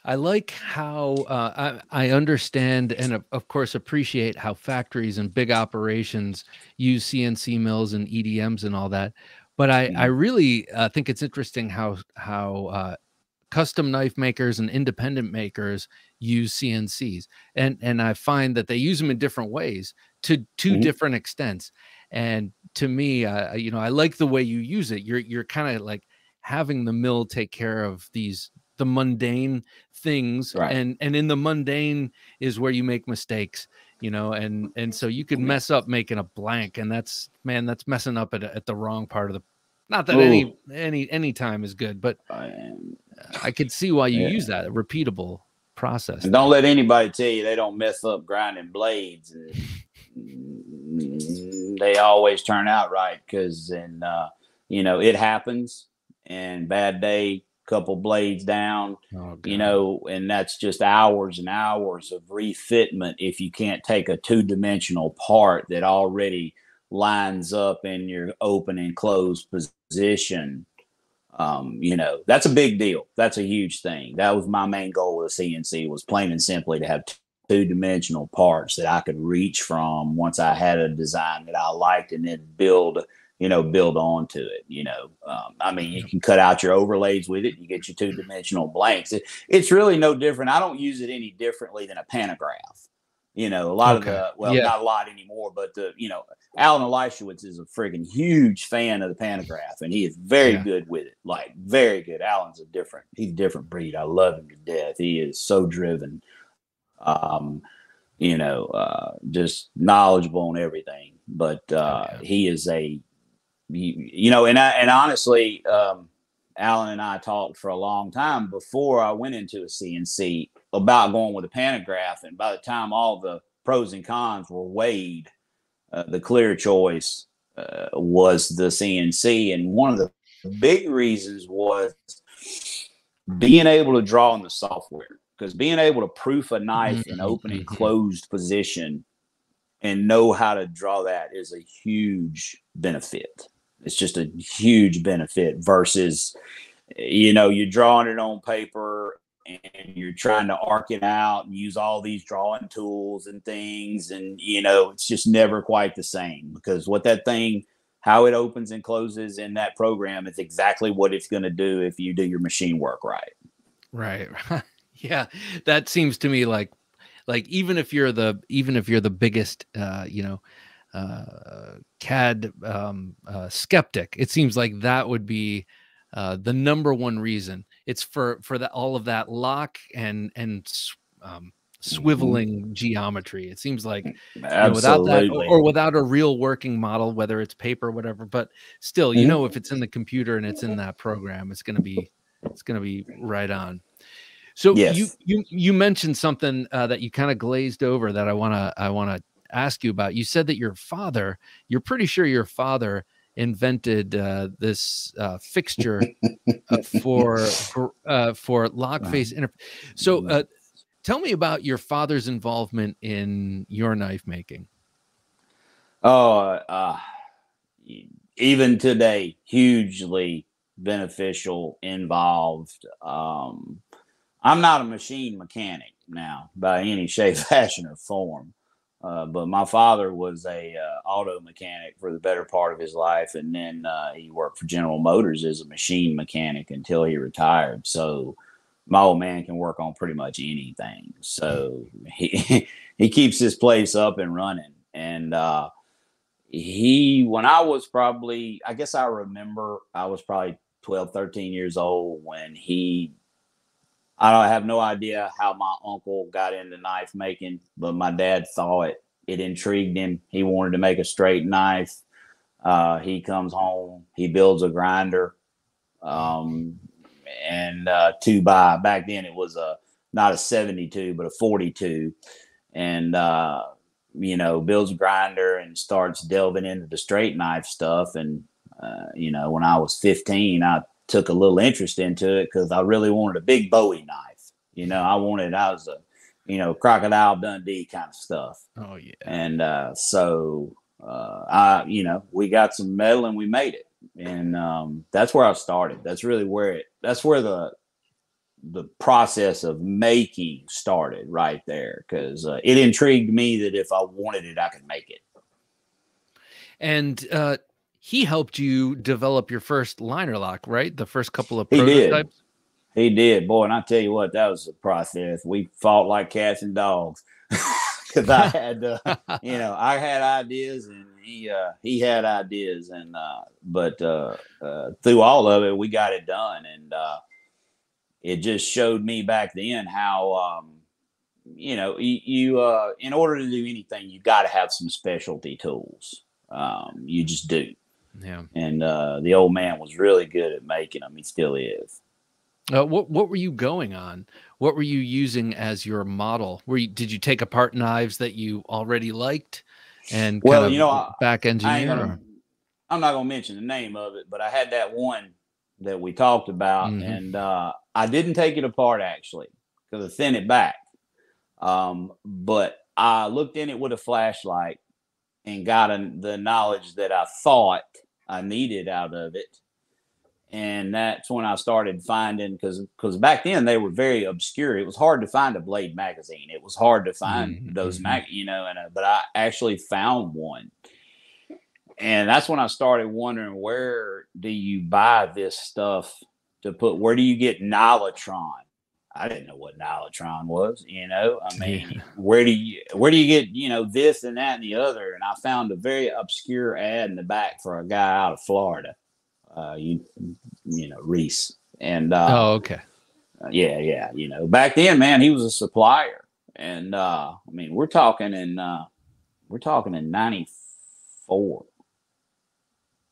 I like how uh, I, I, understand and of, of, course appreciate how factories and big operations use CNC mills and EDMs and all that. But I, mm-hmm. I really uh, think it's interesting how how uh, custom knife makers and independent makers use CNCs, and and I find that they use them in different ways to 2 mm-hmm. different extents. And to me, uh, you know, I like the way you use it. You're you're kind of like having the mill take care of these the mundane things right. and and in the mundane is where you make mistakes you know and and so you could mess up making a blank and that's man that's messing up at, at the wrong part of the not that Ooh. any any any time is good but i could see why you yeah. use that repeatable process and don't let anybody tell you they don't mess up grinding blades they always turn out right because and uh you know it happens and bad day couple blades down, oh, you know, and that's just hours and hours of refitment if you can't take a two dimensional part that already lines up in your open and closed position. Um, you know, that's a big deal. That's a huge thing. That was my main goal with CNC was plain and simply to have two dimensional parts that I could reach from once I had a design that I liked and then build you know, build on to it. You know, um, I mean, you can cut out your overlays with it. You get your two dimensional blanks. It, it's really no different. I don't use it any differently than a pantograph. You know, a lot okay. of the well, yeah. not a lot anymore, but the you know, Allen Elishewitz is a friggin' huge fan of the pantograph, and he is very yeah. good with it. Like very good. Allen's a different. He's a different breed. I love him to death. He is so driven. Um, you know, uh, just knowledgeable on everything. But uh, okay. he is a you, you know, and I, and honestly, um, Allen and I talked for a long time before I went into a CNC about going with a pantograph. And by the time all the pros and cons were weighed, uh, the clear choice uh, was the CNC. And one of the big reasons was being able to draw in the software because being able to proof a knife Mm-hmm. in open and closed position and know how to draw that is a huge benefit. It's just a huge benefit versus, you know, you're drawing it on paper and you're trying to arc it out and use all these drawing tools and things. And, you know, it's just never quite the same because what that thing, how it opens and closes in that program is exactly what it's going to do if you do your machine work right. Right. yeah. That seems to me like like even if you're the even if you're the biggest uh, you know, uh CAD um uh skeptic, it seems like that would be uh the number one reason. It's for for the all of that lock and and um swiveling geometry. It seems like you know, without that or, or without a real working model, whether it's paper, or whatever. But still, you Mhm. know, if it's in the computer and it's in that program, it's going to be it's going to be right on. So you you you mentioned something uh, that you kind of glazed over that I want to I want to ask you about. You said that your father, you're pretty sure your father invented uh, this uh, fixture uh, for for, uh, for lock face inter. So uh, tell me about your father's involvement in your knife making. Oh, uh, even today, hugely beneficial, involved. Um, I'm not a machine mechanic now by any shape, fashion, or form. Uh, but my father was a uh, auto mechanic for the better part of his life, and then uh, he worked for General Motors as a machine mechanic until he retired. So my old man can work on pretty much anything. So he he keeps his place up and running. And uh, he, when I was probably, I guess I remember I was probably 12, 13 years old when he I don't have no idea how my uncle got into knife making, but my dad saw it, it intrigued him. He wanted to make a straight knife. Uh, he comes home, he builds a grinder, um, and uh, two by back then it was a not a 72 but a 42 and uh, you know builds a grinder and starts delving into the straight knife stuff and uh, you know when i was 15 i took a little interest into it because I really wanted a big Bowie knife. You know, I wanted I was a you know crocodile Dundee kind of stuff. Oh yeah. And uh, so uh, I you know we got some metal and we made it, and um, that's where I started. That's really where it. That's where the the process of making started right there because uh, it intrigued me that if I wanted it, I could make it. And uh, he helped you develop your first liner lock, right? The first couple of He did. prototypes. He did, boy, and I tell you what, that was a process. We fought like cats and dogs because I had, uh, you know, I had ideas and he uh, he had ideas, and uh, but uh, uh, through all of it, we got it done, and uh, it just showed me back then how, um, you know, you, you uh, in order to do anything, you got to have some specialty tools. Um, you just do, Yeah. and uh, the old man was really good at making them. He still is. Uh, what what were you going on? What were you using as your model? Were you, did you take apart knives that you already liked and Well, kind of you know, back I engineer? I'm not gonna mention the name of it, but I had that one that we talked about, Mhm. and uh, I didn't take it apart actually because I thinned it back. Um, but I looked in it with a flashlight and got an, the knowledge that I thought I needed out of it, and that's when I started finding because because back then they were very obscure. It was hard to find a Blade magazine. It was hard to find Mhm, those mhm. mag, you know. And uh, but I actually found one, and that's when I started wondering where do you buy this stuff to put? Where do you get Nylatron? I didn't know what Nylatron was. You know, I mean, where do you where do you get you know this and that and the other? And I found a very obscure ad in the back for a guy out of Florida. Uh, you you know Reese and uh, oh, okay. uh, yeah, yeah. You know, back then, man, he was a supplier, and uh, I mean, we're talking in uh, we're talking in '94,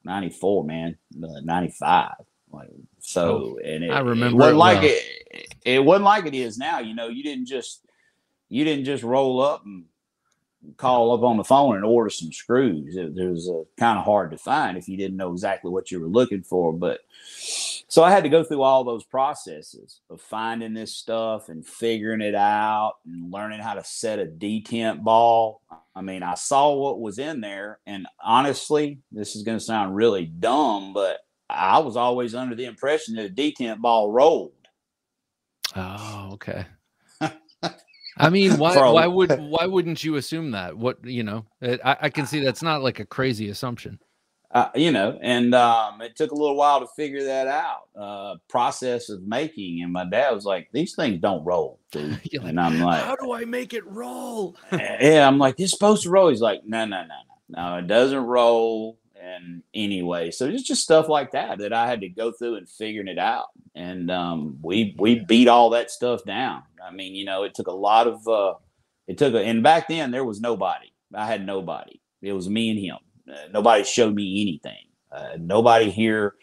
'94, man, uh, '95. Like so, and it, I it remember wasn't it like well. it. It wasn't like it is now. You know, you didn't just you didn't just roll up and call up on the phone and order some screws. It, it was uh, kind of hard to find if you didn't know exactly what you were looking for. But so I had to go through all those processes of finding this stuff and figuring it out and learning how to set a detent ball. I mean, I saw what was in there, and honestly, this is going to sound really dumb, but I was always under the impression that a detent ball rolled. Oh, okay. I mean, why why would why wouldn't you assume that? What you know, it, I, I, can see that's not like a crazy assumption. Uh, you know, and um, it took a little while to figure that out. Uh, process of making, and my dad was like, "These things don't roll, dude." like, and I'm like, "How do I make it roll?" yeah, I'm like, "It's supposed to roll." He's like, "No, no, no, no, no, it doesn't roll." And anyway, so it's just stuff like that that I had to go through and figuring it out. And um, we we beat all that stuff down. I mean, you know, it took a lot of uh, it took a, and back then there was nobody. I had nobody. It was me and him. Uh, nobody showed me anything. Uh, nobody here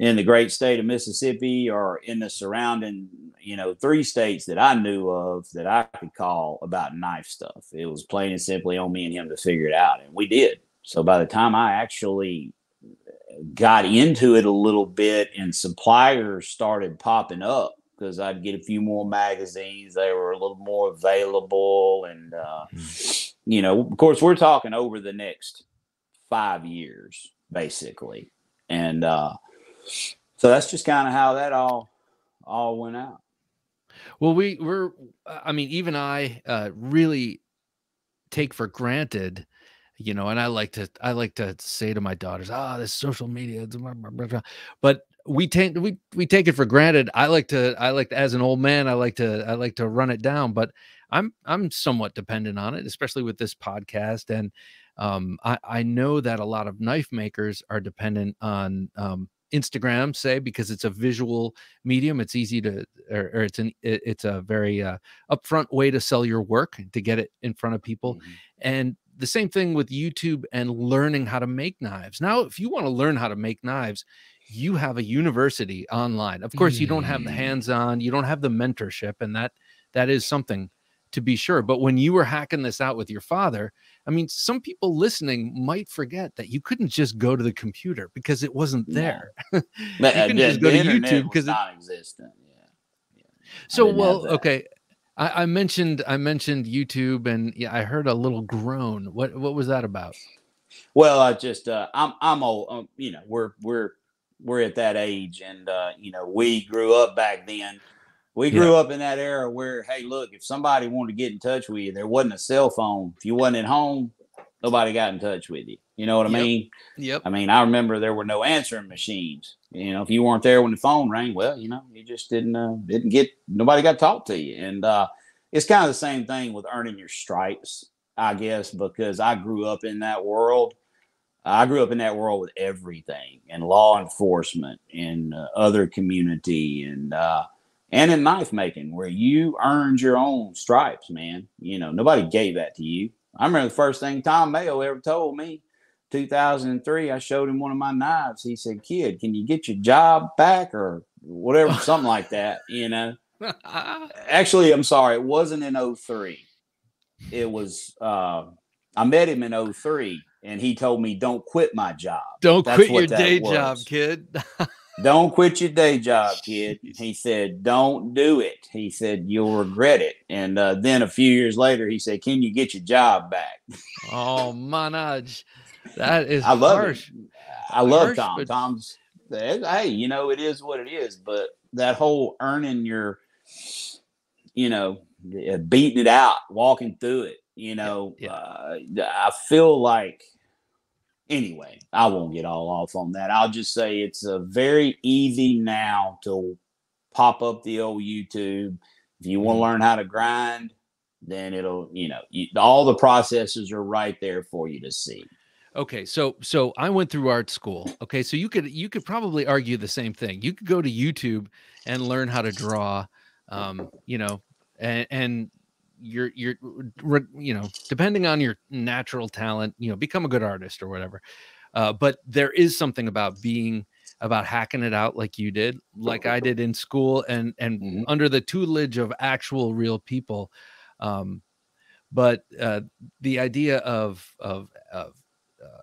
in the great state of Mississippi or in the surrounding, you know, three states that I knew of that I could call about knife stuff. It was plain and simply on me and him to figure it out, and we did. So by the time I actually got into it a little bit and suppliers started popping up because I'd get a few more magazines. They were a little more available. And, uh, mm-hmm. you know, of course, we're talking over the next five years, basically. And uh, so that's just kind of how that all all went out. Well, we were, I mean, even I uh, really take for granted you know and i like to i like to say to my daughters ah oh, this social media but we take we we take it for granted i like to i like to, as an old man i like to i like to run it down but i'm i'm somewhat dependent on it especially with this podcast and um i i know that a lot of knife makers are dependent on um Instagram, say, because it's a visual medium. It's easy to, or, or it's an, it, it's a very uh, upfront way to sell your work to get it in front of people. Mm-hmm. And the same thing with YouTube and learning how to make knives. Now, if you want to learn how to make knives, you have a university online. Of course, you don't have the mm. hands-on, you don't have the mentorship, and that that is something to be sure. But when you were hacking this out with your father, I mean, some people listening might forget that you couldn't just go to the computer because it wasn't there. No. you couldn't just go to YouTube because it's non-existent. Yeah. yeah. So well, okay. I, I, mentioned I mentioned YouTube, and yeah, I heard a little groan. What what was that about? Well, I just uh, I'm I'm old. Um, you know, we're we're we're at that age, and uh, you know, we grew up back then. We grew yeah. up in that era where, hey, look, if somebody wanted to get in touch with you, there wasn't a cell phone. If you wasn't at home, nobody got in touch with you. You know what I yep. mean? Yep. I mean, I remember there were no answering machines. You know, if you weren't there when the phone rang, well, you know, you just didn't uh, didn't get nobody got talked to you. And uh, it's kind of the same thing with earning your stripes, I guess, because I grew up in that world. I grew up in that world with everything and law enforcement and uh, other community and uh, and in knife making where you earned your own stripes, man. You know, nobody gave that to you. I remember the first thing Tom Mayo ever told me 2003, I showed him one of my knives. He said, Kid, can you get your job back or whatever, something like that, you know? Actually, I'm sorry, it wasn't in 03. It was, uh, I met him in 03 and he told me, Don't quit my job. Don't That's quit your day was. job, kid. don't quit your day job, kid. He said, Don't do it. He said, You'll regret it. And uh, then a few years later, he said, Can you get your job back? oh, manage. That is I love harsh. It. I love harsh, Tom. But... Tom's hey, you know, it is what it is. But that whole earning your, you know, uh, beating it out, walking through it, you know, yeah, yeah. Uh, I feel like anyway, I won't get all off on that. I'll just say it's a very easy now to pop up the old YouTube. If you want to mm-hmm. learn how to grind, then it'll, you know, you, all the processes are right there for you to see. Okay, so so I went through art school. Okay, so you could you could probably argue the same thing. You could go to YouTube and learn how to draw, um, you know, and and you're you're you know depending on your natural talent, you know, become a good artist or whatever. Uh, but there is something about being about hacking it out like you did, like I did in school, and and mm-hmm. under the tutelage of actual real people. Um, but uh, the idea of of of uh,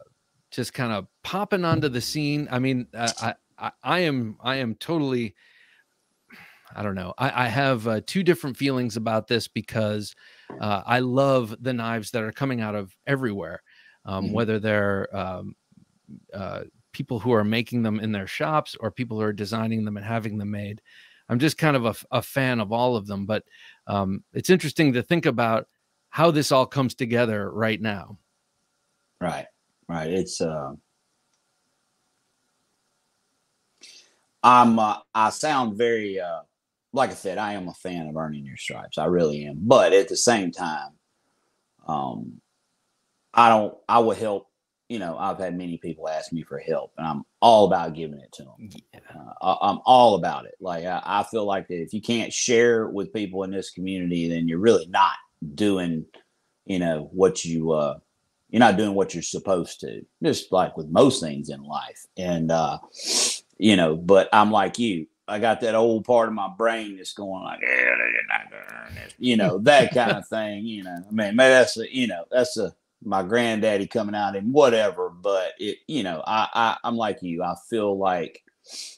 just kind of popping onto the scene. I mean, uh, I, I I am I am totally. I don't know. I, I have uh, two different feelings about this because uh, I love the knives that are coming out of everywhere, um, mm-hmm. whether they're um, uh, people who are making them in their shops or people who are designing them and having them made. I'm just kind of a, a fan of all of them, but um, it's interesting to think about how this all comes together right now. Right, right. It's uh, I'm uh, I sound very uh, like I said, I am a fan of earning your stripes. I really am, but at the same time, um, I don't. I would help you know, I've had many people ask me for help, and I'm all about giving it to them. Yeah. Uh, I'm all about it. Like I, I, feel like that if you can't share with people in this community, then you're really not doing, you know, what you uh, you're not doing what you're supposed to. Just like with most things in life, and uh, you know. But I'm like you. I got that old part of my brain that's going like, yeah, they're not this, you know, that kind of thing. You know, I mean, maybe that's a, you know, that's a my granddaddy coming out and whatever. But it, you know, I, I I'm like you. I feel like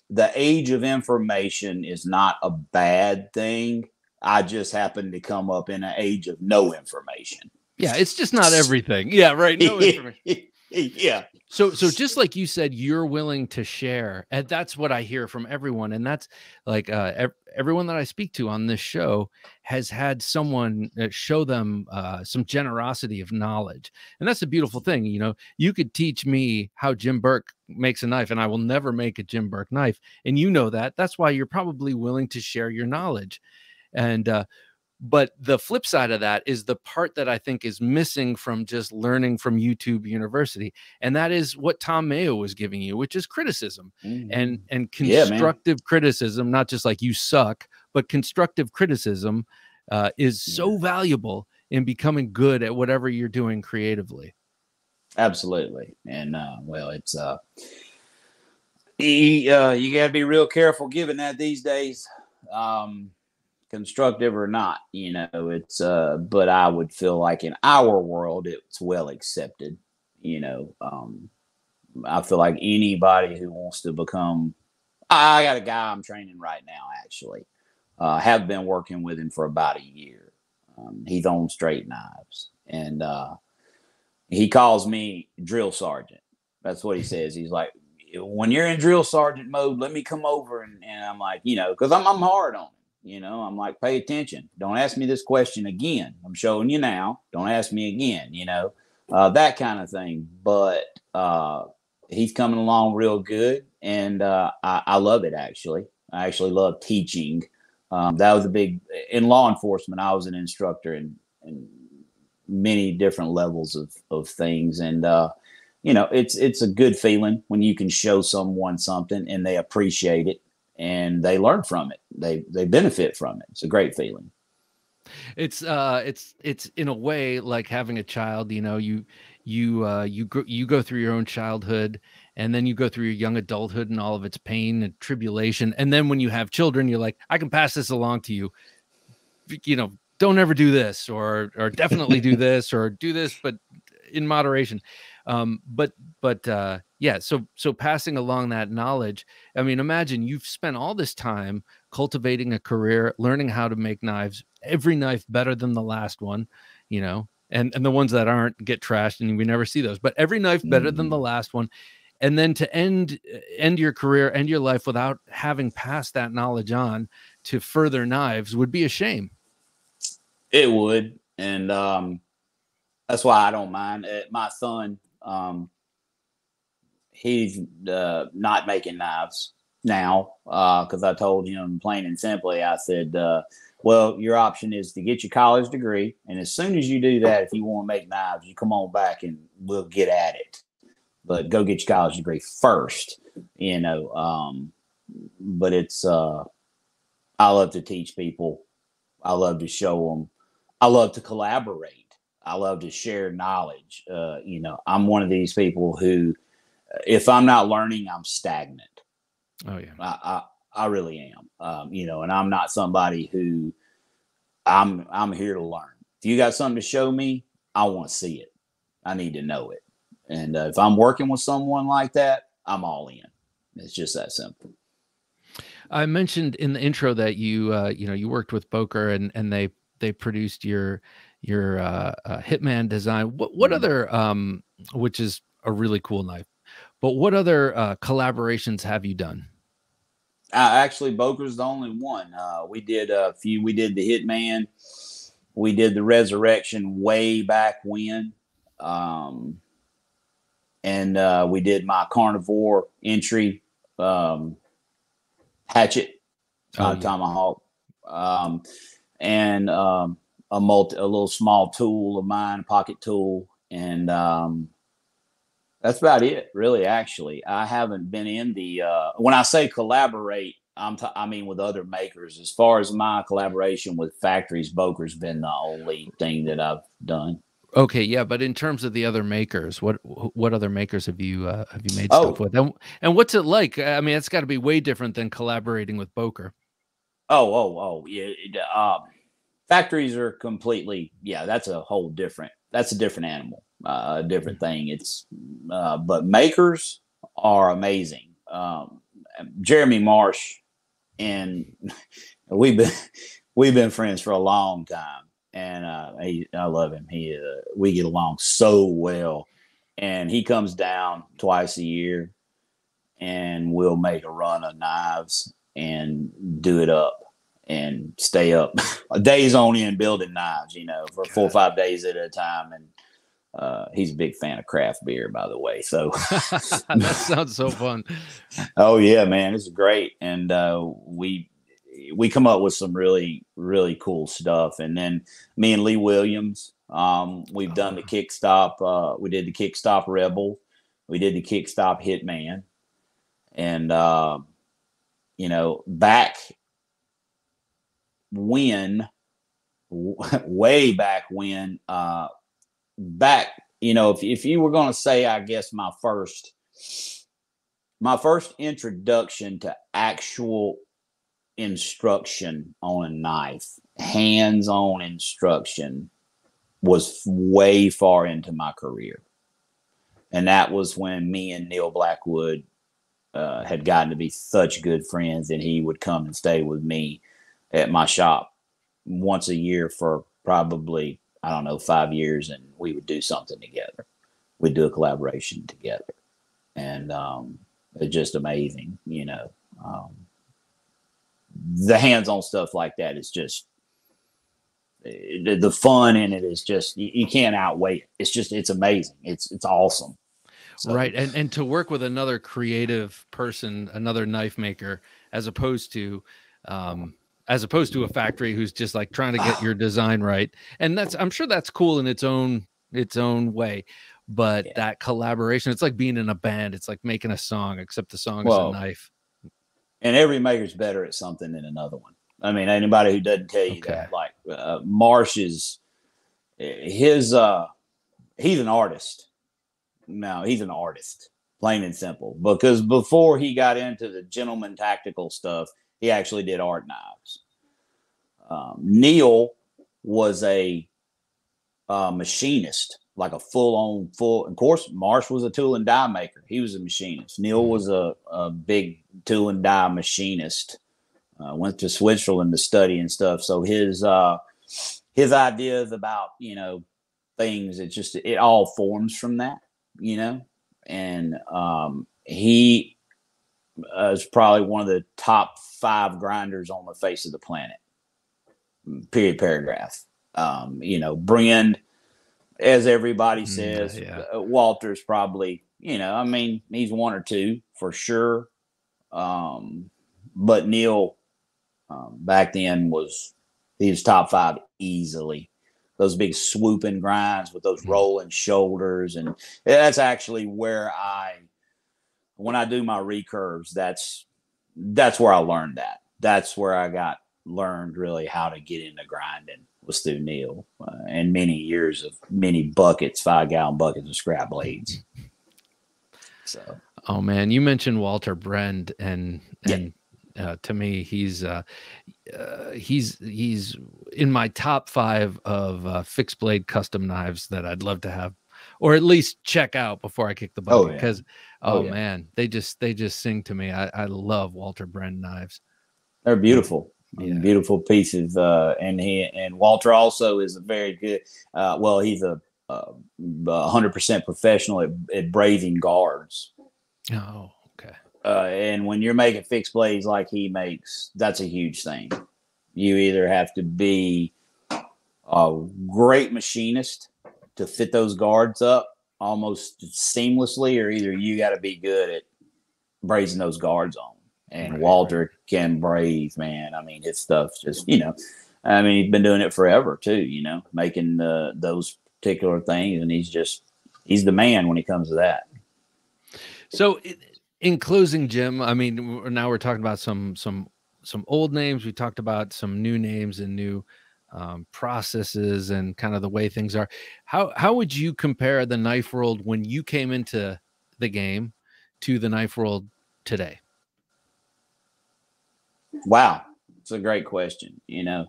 the age of information is not a bad thing. I just happen to come up in an age of no information. Yeah, it's just not everything. Yeah, right. No information. Yeah. So so just like you said, you're willing to share, and that's what I hear from everyone, and that's like uh, ev- everyone that I speak to on this show has had someone uh, show them uh, some generosity of knowledge, and that's a beautiful thing. You know, you could teach me how Jim Burke makes a knife, and I will never make a Jim Burke knife, and you know that. That's why you're probably willing to share your knowledge, and uh, but the flip side of that is the part that I think is missing from just learning from YouTube University, and that is what Tom Mayo was giving you, which is criticism mm-hmm. and and constructive yeah, criticism, not just like you suck, but constructive criticism uh, is so valuable in becoming good at whatever you're doing creatively. Absolutely, and uh, well, it's uh, you, uh, you got to be real careful giving that these days. Um, constructive or not you know it's uh but i would feel like in our world it's well accepted you know um i feel like anybody who wants to become i got a guy i'm training right now actually uh have been working with him for about a year um, he's on straight knives and uh he calls me drill sergeant that's what he says he's like when you're in drill sergeant mode let me come over and, and i'm like you know because I'm, I'm hard on him you know, I'm like, pay attention. Don't ask me this question again. I'm showing you now. Don't ask me again, you know, uh, that kind of thing. But uh, he's coming along real good. And uh, I, I, love it, actually. I actually love teaching. Um, that was a big, in law enforcement, I was an instructor in, in many different levels of, of things. And, uh, you know, it's it's a good feeling when you can show someone something and they appreciate it and they learn from it. They they benefit from it. It's a great feeling. It's uh it's it's in a way like having a child, you know, you you uh you go you go through your own childhood and then you go through your young adulthood and all of its pain and tribulation and then when you have children you're like I can pass this along to you. You know, don't ever do this or or definitely do this or do this but in moderation um, but but uh, yeah, so so passing along that knowledge. I mean, imagine you've spent all this time cultivating a career, learning how to make knives. Every knife better than the last one, you know, and and the ones that aren't get trashed, and we never see those. But every knife better mm. than the mm. last one. And then to end end your career, end your life without having passed that knowledge on to further knives would be a shame. It would, and um, that's why I don't mind. Uh, my son um, he's uh, not making knives now because uh, I told him plain and simply, I said, uh, well, your option is to get your college degree. And as soon as you do that, if you want to make knives, you come on back and we'll get at it. But go get your college degree first, you know. Um, but it's, uh, I love to teach people, I love to show them, I love to collaborate. I love to share knowledge. Uh, you know, I'm one of these people who, if I'm not learning, I'm stagnant. Oh yeah, I I, I really am. Um, you know, and I'm not somebody who I'm I'm here to learn. if you got something to show me, I want to see it. I need to know it. And uh, if I'm working with someone like that, I'm all in. It's just that simple. I mentioned in the intro that you uh, you know you worked with Boker and and they they produced your your uh, uh, Hitman design. What what mm-hmm. other um which is a really cool knife. But what other uh, collaborations have you done? Uh, actually, Boker's the only one. Uh, we did a few. We did the Hitman. We did the Resurrection way back when. Um, and uh, we did my carnivore entry um, hatchet, oh, uh, yeah. tomahawk, um, and um, a multi, a little small tool of mine, pocket tool, and um, that's about it, really. Actually, I haven't been in the. Uh, when I say collaborate, I'm t- I mean with other makers. As far as my collaboration with factories, Boker's been the only thing that I've done. Okay, yeah, but in terms of the other makers, what what other makers have you uh, have you made oh. stuff with? And, and what's it like? I mean, it's got to be way different than collaborating with Boker. Oh, oh, oh, yeah. Um, factories are completely yeah. That's a whole different. That's a different animal, uh, a different thing. It's uh, but makers are amazing. Um, Jeremy Marsh and we've been we've been friends for a long time and uh, he, I love him. He uh, we get along so well, and he comes down twice a year, and we'll make a run of knives and do it up and stay up days on end building knives. You know, for four or five days at a time, and uh, he's a big fan of craft beer, by the way. So that sounds so fun. oh yeah, man, it's great, and uh, we we come up with some really really cool stuff and then me and lee williams um, we've done the uh-huh. kick stop uh, we did the Kickstop rebel we did the Kickstop hitman and uh, you know back when way back when uh, back you know if, if you were going to say i guess my first my first introduction to actual instruction on a knife, hands on instruction, was way far into my career. And that was when me and Neil Blackwood uh, had gotten to be such good friends, and he would come and stay with me at my shop once a year for probably, I don't know, five years, and we would do something together. We'd do a collaboration together. And um, it's just amazing, you know. Um, the hands-on stuff like that is just the fun in it is just you, you can't outweigh it. It's just it's amazing. It's it's awesome. So. Right, and and to work with another creative person, another knife maker, as opposed to, um, as opposed to a factory who's just like trying to get your design right, and that's I'm sure that's cool in its own its own way, but yeah. that collaboration, it's like being in a band. It's like making a song, except the song is a knife and every maker's better at something than another one. I mean, anybody who doesn't tell you okay. that, like uh, Marsh is his, uh, he's an artist. No, he's an artist, plain and simple. Because before he got into the gentleman tactical stuff, he actually did art knives. Um, Neil was a uh, machinist like a full on full. Of course, Marsh was a tool and die maker. He was a machinist. Neil mm-hmm. was a, a big tool and die machinist. Uh, went to Switzerland to study and stuff. So his uh, his ideas about you know things it just it all forms from that you know and um, he uh, is probably one of the top five grinders on the face of the planet period paragraph um, you know Brend as everybody mm, says. Yeah. Uh, Walter's probably, you know, I mean, he's one or two for sure. Um, but Neil um, back then was he was top five easily. Those big swooping grinds with those mm. rolling shoulders, and that's actually where I, when I do my recurves, that's that's where I learned that. That's where I got learned really how to get into grinding was through Neil uh, and many years of many buckets, five gallon buckets of scrap blades. So, oh man, you mentioned Walter Brend and and Uh, to me, he's uh, uh, he's he's in my top five of uh, fixed blade custom knives that I'd love to have, or at least check out before I kick the bucket. Oh, yeah. Oh, Oh, yeah. man, they just they just sing to me. I, I love Walter Brend knives. They're beautiful. Yeah. Beautiful pieces. Uh, and he and Walter also is a very good. Uh, well, he's a hundred percent professional at, at brazing guards. Oh, okay. Uh, and when you're making fixed blades like he makes, that's a huge thing. You either have to be a great machinist to fit those guards up almost seamlessly, or either you got to be good at brazing those guards on. And Right, Walter can braze, man. I mean, his stuff's just, you know, I mean, he's been doing it forever too, you know, making uh, those particular things. And he's just, he's the man when it comes to that. So, in closing, Jim, I mean, now we're talking about some some some old names. We talked about some new names and new um, processes and kind of the way things are. How how would you compare the knife world when you came into the game to the knife world today? Wow, it's a great question. You know,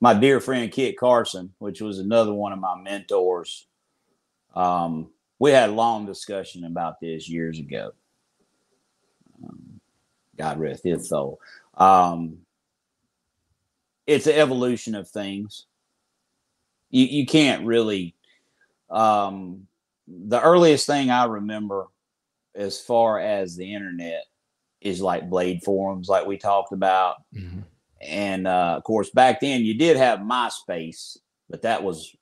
my dear friend Kit Carson, which was another one of my mentors, um, we had a long discussion about this years ago. Um, God rest his soul. Um, it's an evolution of things. You you can't really. Um, the earliest thing I remember, as far as the internet, is like blade forums, like we talked about Mhm. and uh, of course back then you did have myspace but that was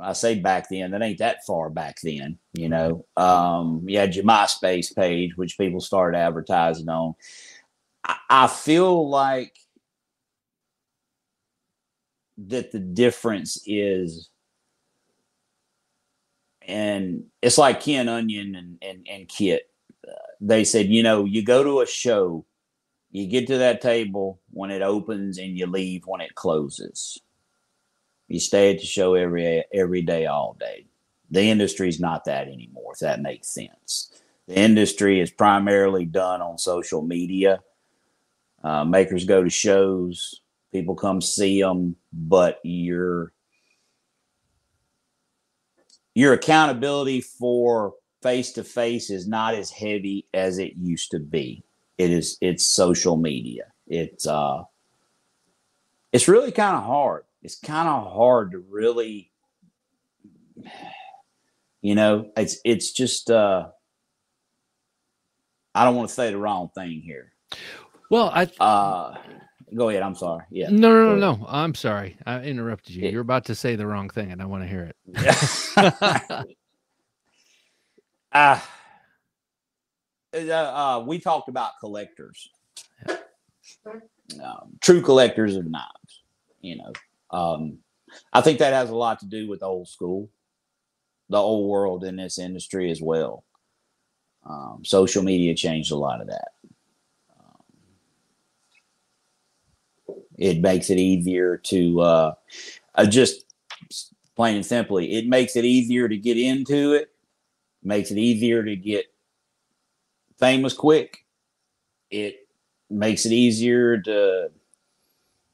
i say back then that ain't that far back then you know um, you had your myspace page which people started advertising on i, I feel like that the difference is and it's like ken onion and, and, and kit Uh, they said you know you go to a show you get to that table when it opens and you leave when it closes. You stay at the show every every day, all day. The industry's not that anymore, if that makes sense. The industry is primarily done on social media. Uh, makers go to shows, people come see them, but your your accountability for face to face is not as heavy as it used to be. It is it's social media. It's uh it's really kind of hard. It's kind of hard to really you know it's it's just uh i don't want to say the wrong thing here. Well, I uh go ahead i'm sorry yeah no no no no. I'm sorry, I interrupted you. Yeah. You're about to say the wrong thing, and I want to hear it. uh, uh, uh, we talked about collectors, um, true collectors of knives. You know, um, I think that has a lot to do with old school, the old world in this industry as well. Um, social media changed a lot of that. It makes it easier to uh, uh, just plain and simply, it makes it easier to get into it makes it easier to get famous quick. It makes it easier to,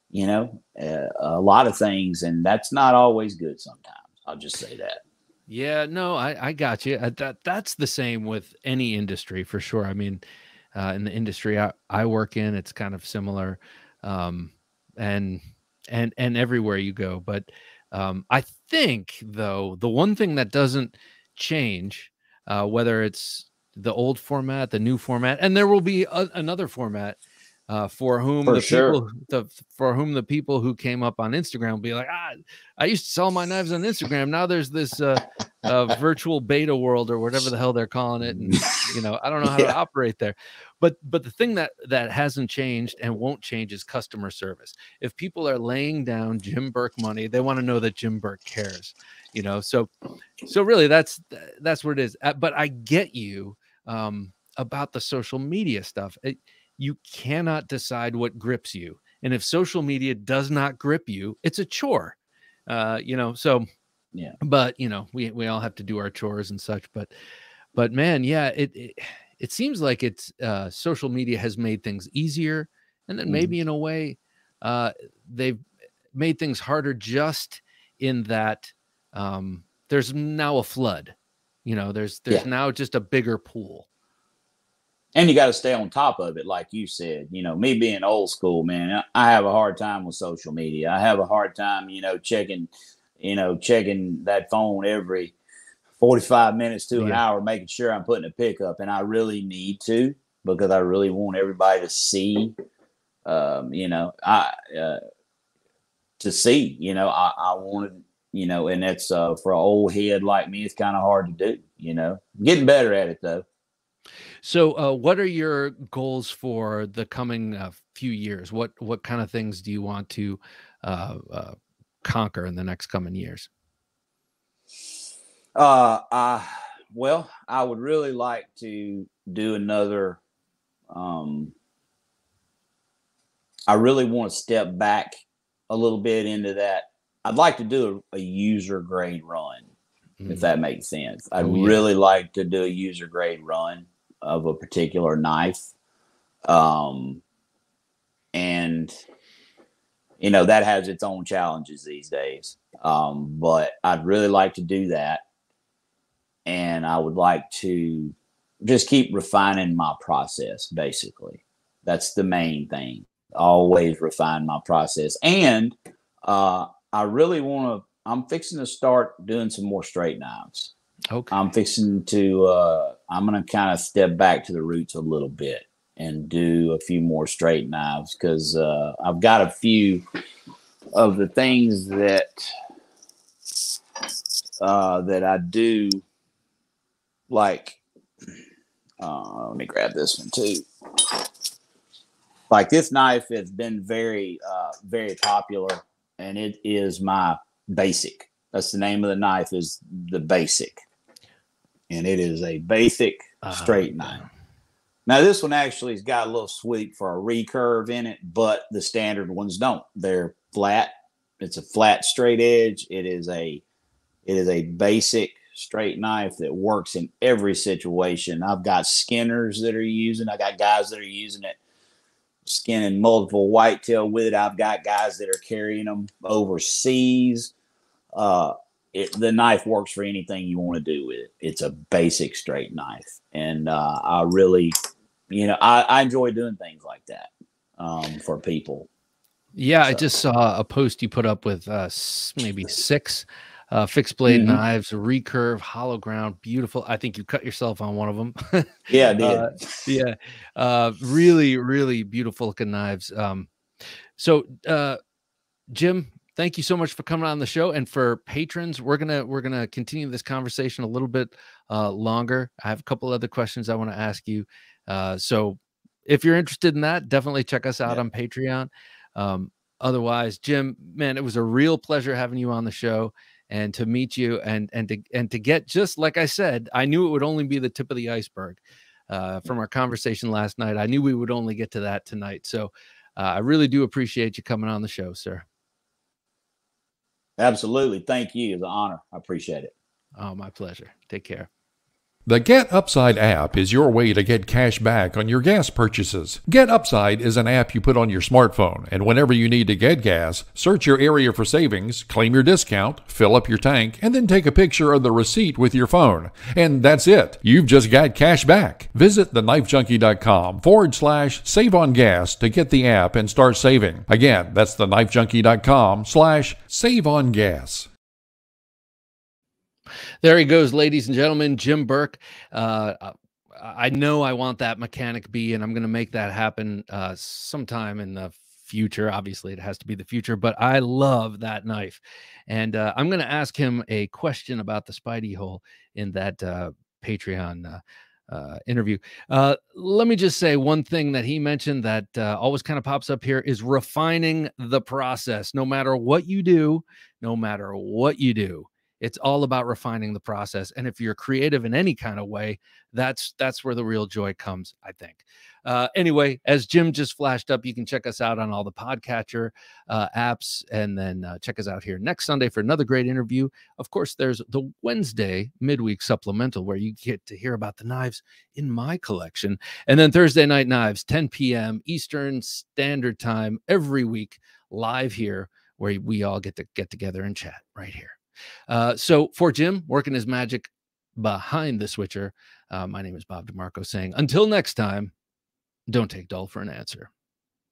you know, uh, a lot of things, and that's not always good sometimes. I'll just say that. Yeah, no, I, I got you. Uh, That that's the same with any industry for sure. I mean, uh, in the industry I, I work in, it's kind of similar, um, and and and everywhere you go. But um, I think though the one thing that doesn't change, uh, whether it's the old format, the new format, and there will be a, another format uh, for whom For the sure. people the for whom the people who came up on Instagram will be like, ah, I used to sell my knives on Instagram. Now there's this uh, uh, virtual beta world or whatever the hell they're calling it, and you know I don't know how to operate there. But but the thing that that hasn't changed and won't change is customer service. If people are laying down Jim Burke money, they want to know that Jim Burke cares. You know, so so really that's that's what it is. Uh, But I get you um, about the social media stuff. It, you cannot decide what grips you, and if social media does not grip you, it's a chore. Uh, you know, so Yeah. But you know, we we all have to do our chores and such. But but man, yeah, it it, it seems like it's uh, social media has made things easier and then mm-hmm. maybe in a way uh, they've made things harder just in that um, there's now a flood you know there's there's yeah. now just a bigger pool and you got to stay on top of it like you said you know me being old school man i have a hard time with social media i have a hard time you know checking you know checking that phone every 45 minutes to yeah. an hour making sure i'm putting a pickup and i really need to because i really want everybody to see um, you know i uh, to see you know i, I wanted you know and that's uh, for an old head like me it's kind of hard to do you know getting better at it though so, uh, what are your goals for the coming uh, few years? What what kind of things do you want to uh, uh conquer in the next coming years? Uh, I well, I would really like to do another. Um, I really want to step back a little bit into that. I'd like to do a, a user grade run, mm-hmm. if that makes sense. I'd oh, yeah. really like to do a user grade run of a particular knife. Um, and you know that has its own challenges these days. Um, but I'd really like to do that, and I would like to just keep refining my process. Basically, that's the main thing. Always refine my process, and uh, I really want to. I'm fixing to start doing some more straight knives. Okay. I'm fixing to uh I'm gonna kind of step back to the roots a little bit and do a few more straight knives because uh, I've got a few of the things that uh, that I do like. Uh, let me grab this one too. Like this knife has been very, uh, very popular, and it is my basic. That's the name of the knife. Is the basic and it is a basic straight knife. Now this one actually has got a little sweep for a recurve in it, but the standard ones don't. They're flat. It's a flat straight edge. It is a it is a basic straight knife that works in every situation. I've got skinners that are using. I got guys that are using it skinning multiple whitetail with it. I've got guys that are carrying them overseas. Uh, it, the knife works for anything you want to do with it. It's a basic straight knife, and uh, I really, you know, I, I enjoy doing things like that um, for people. Yeah, so. I just saw a post you put up with uh, maybe six uh, fixed blade mm-hmm. knives, recurve, hollow ground, beautiful. I think you cut yourself on one of them. yeah, I did. Uh, yeah, uh, really, really beautiful looking knives. Um, so, uh, Jim, thank you so much for coming on the show and for patrons we're gonna we're gonna continue this conversation a little bit uh, longer. I have a couple other questions i want to ask you uh, so if you're interested in that definitely check us out yeah. on patreon. Um, otherwise jim man it was a real pleasure having you on the show and to meet you and and to and to get just like i said i knew it would only be the tip of the iceberg uh, from our conversation last night. I knew we would only get to that tonight so uh, i really do appreciate you coming on the show sir Absolutely. Thank you. It's an honor. I appreciate it. Oh, my pleasure. Take care. The Get Upside app is your way to get cash back on your gas purchases. Get Upside is an app you put on your smartphone, and whenever you need to get gas, search your area for savings, claim your discount, fill up your tank, and then take a picture of the receipt with your phone. And that's it. You've just got cash back. Visit theknifejunkie.com forward slash save on gas to get the app and start saving. Again, that's theknifejunkie.com slash save on gas. There he goes, ladies and gentlemen. Jim Burke. Uh, I know I want that mechanic B, and I'm going to make that happen uh, sometime in the future. Obviously, it has to be the future, but I love that knife. And uh, I'm going to ask him a question about the Spidey hole in that uh, Patreon uh, uh, interview. Uh, let me just say one thing that he mentioned that uh, always kind of pops up here is refining the process. No matter what you do, no matter what you do, it's all about refining the process and if you're creative in any kind of way that's that's where the real joy comes i think. Uh, anyway as jim just flashed up you can check us out on all the podcatcher uh, apps and then uh, check us out here next sunday for another great interview. Of course there's the wednesday midweek supplemental where you get to hear about the knives in my collection and then thursday night knives 10 p.m eastern standard time every week live here where we all get to get together and chat right here uh, so for Jim working his magic behind the switcher, uh, my name is Bob DeMarco saying, until next time, don't take dull for an answer.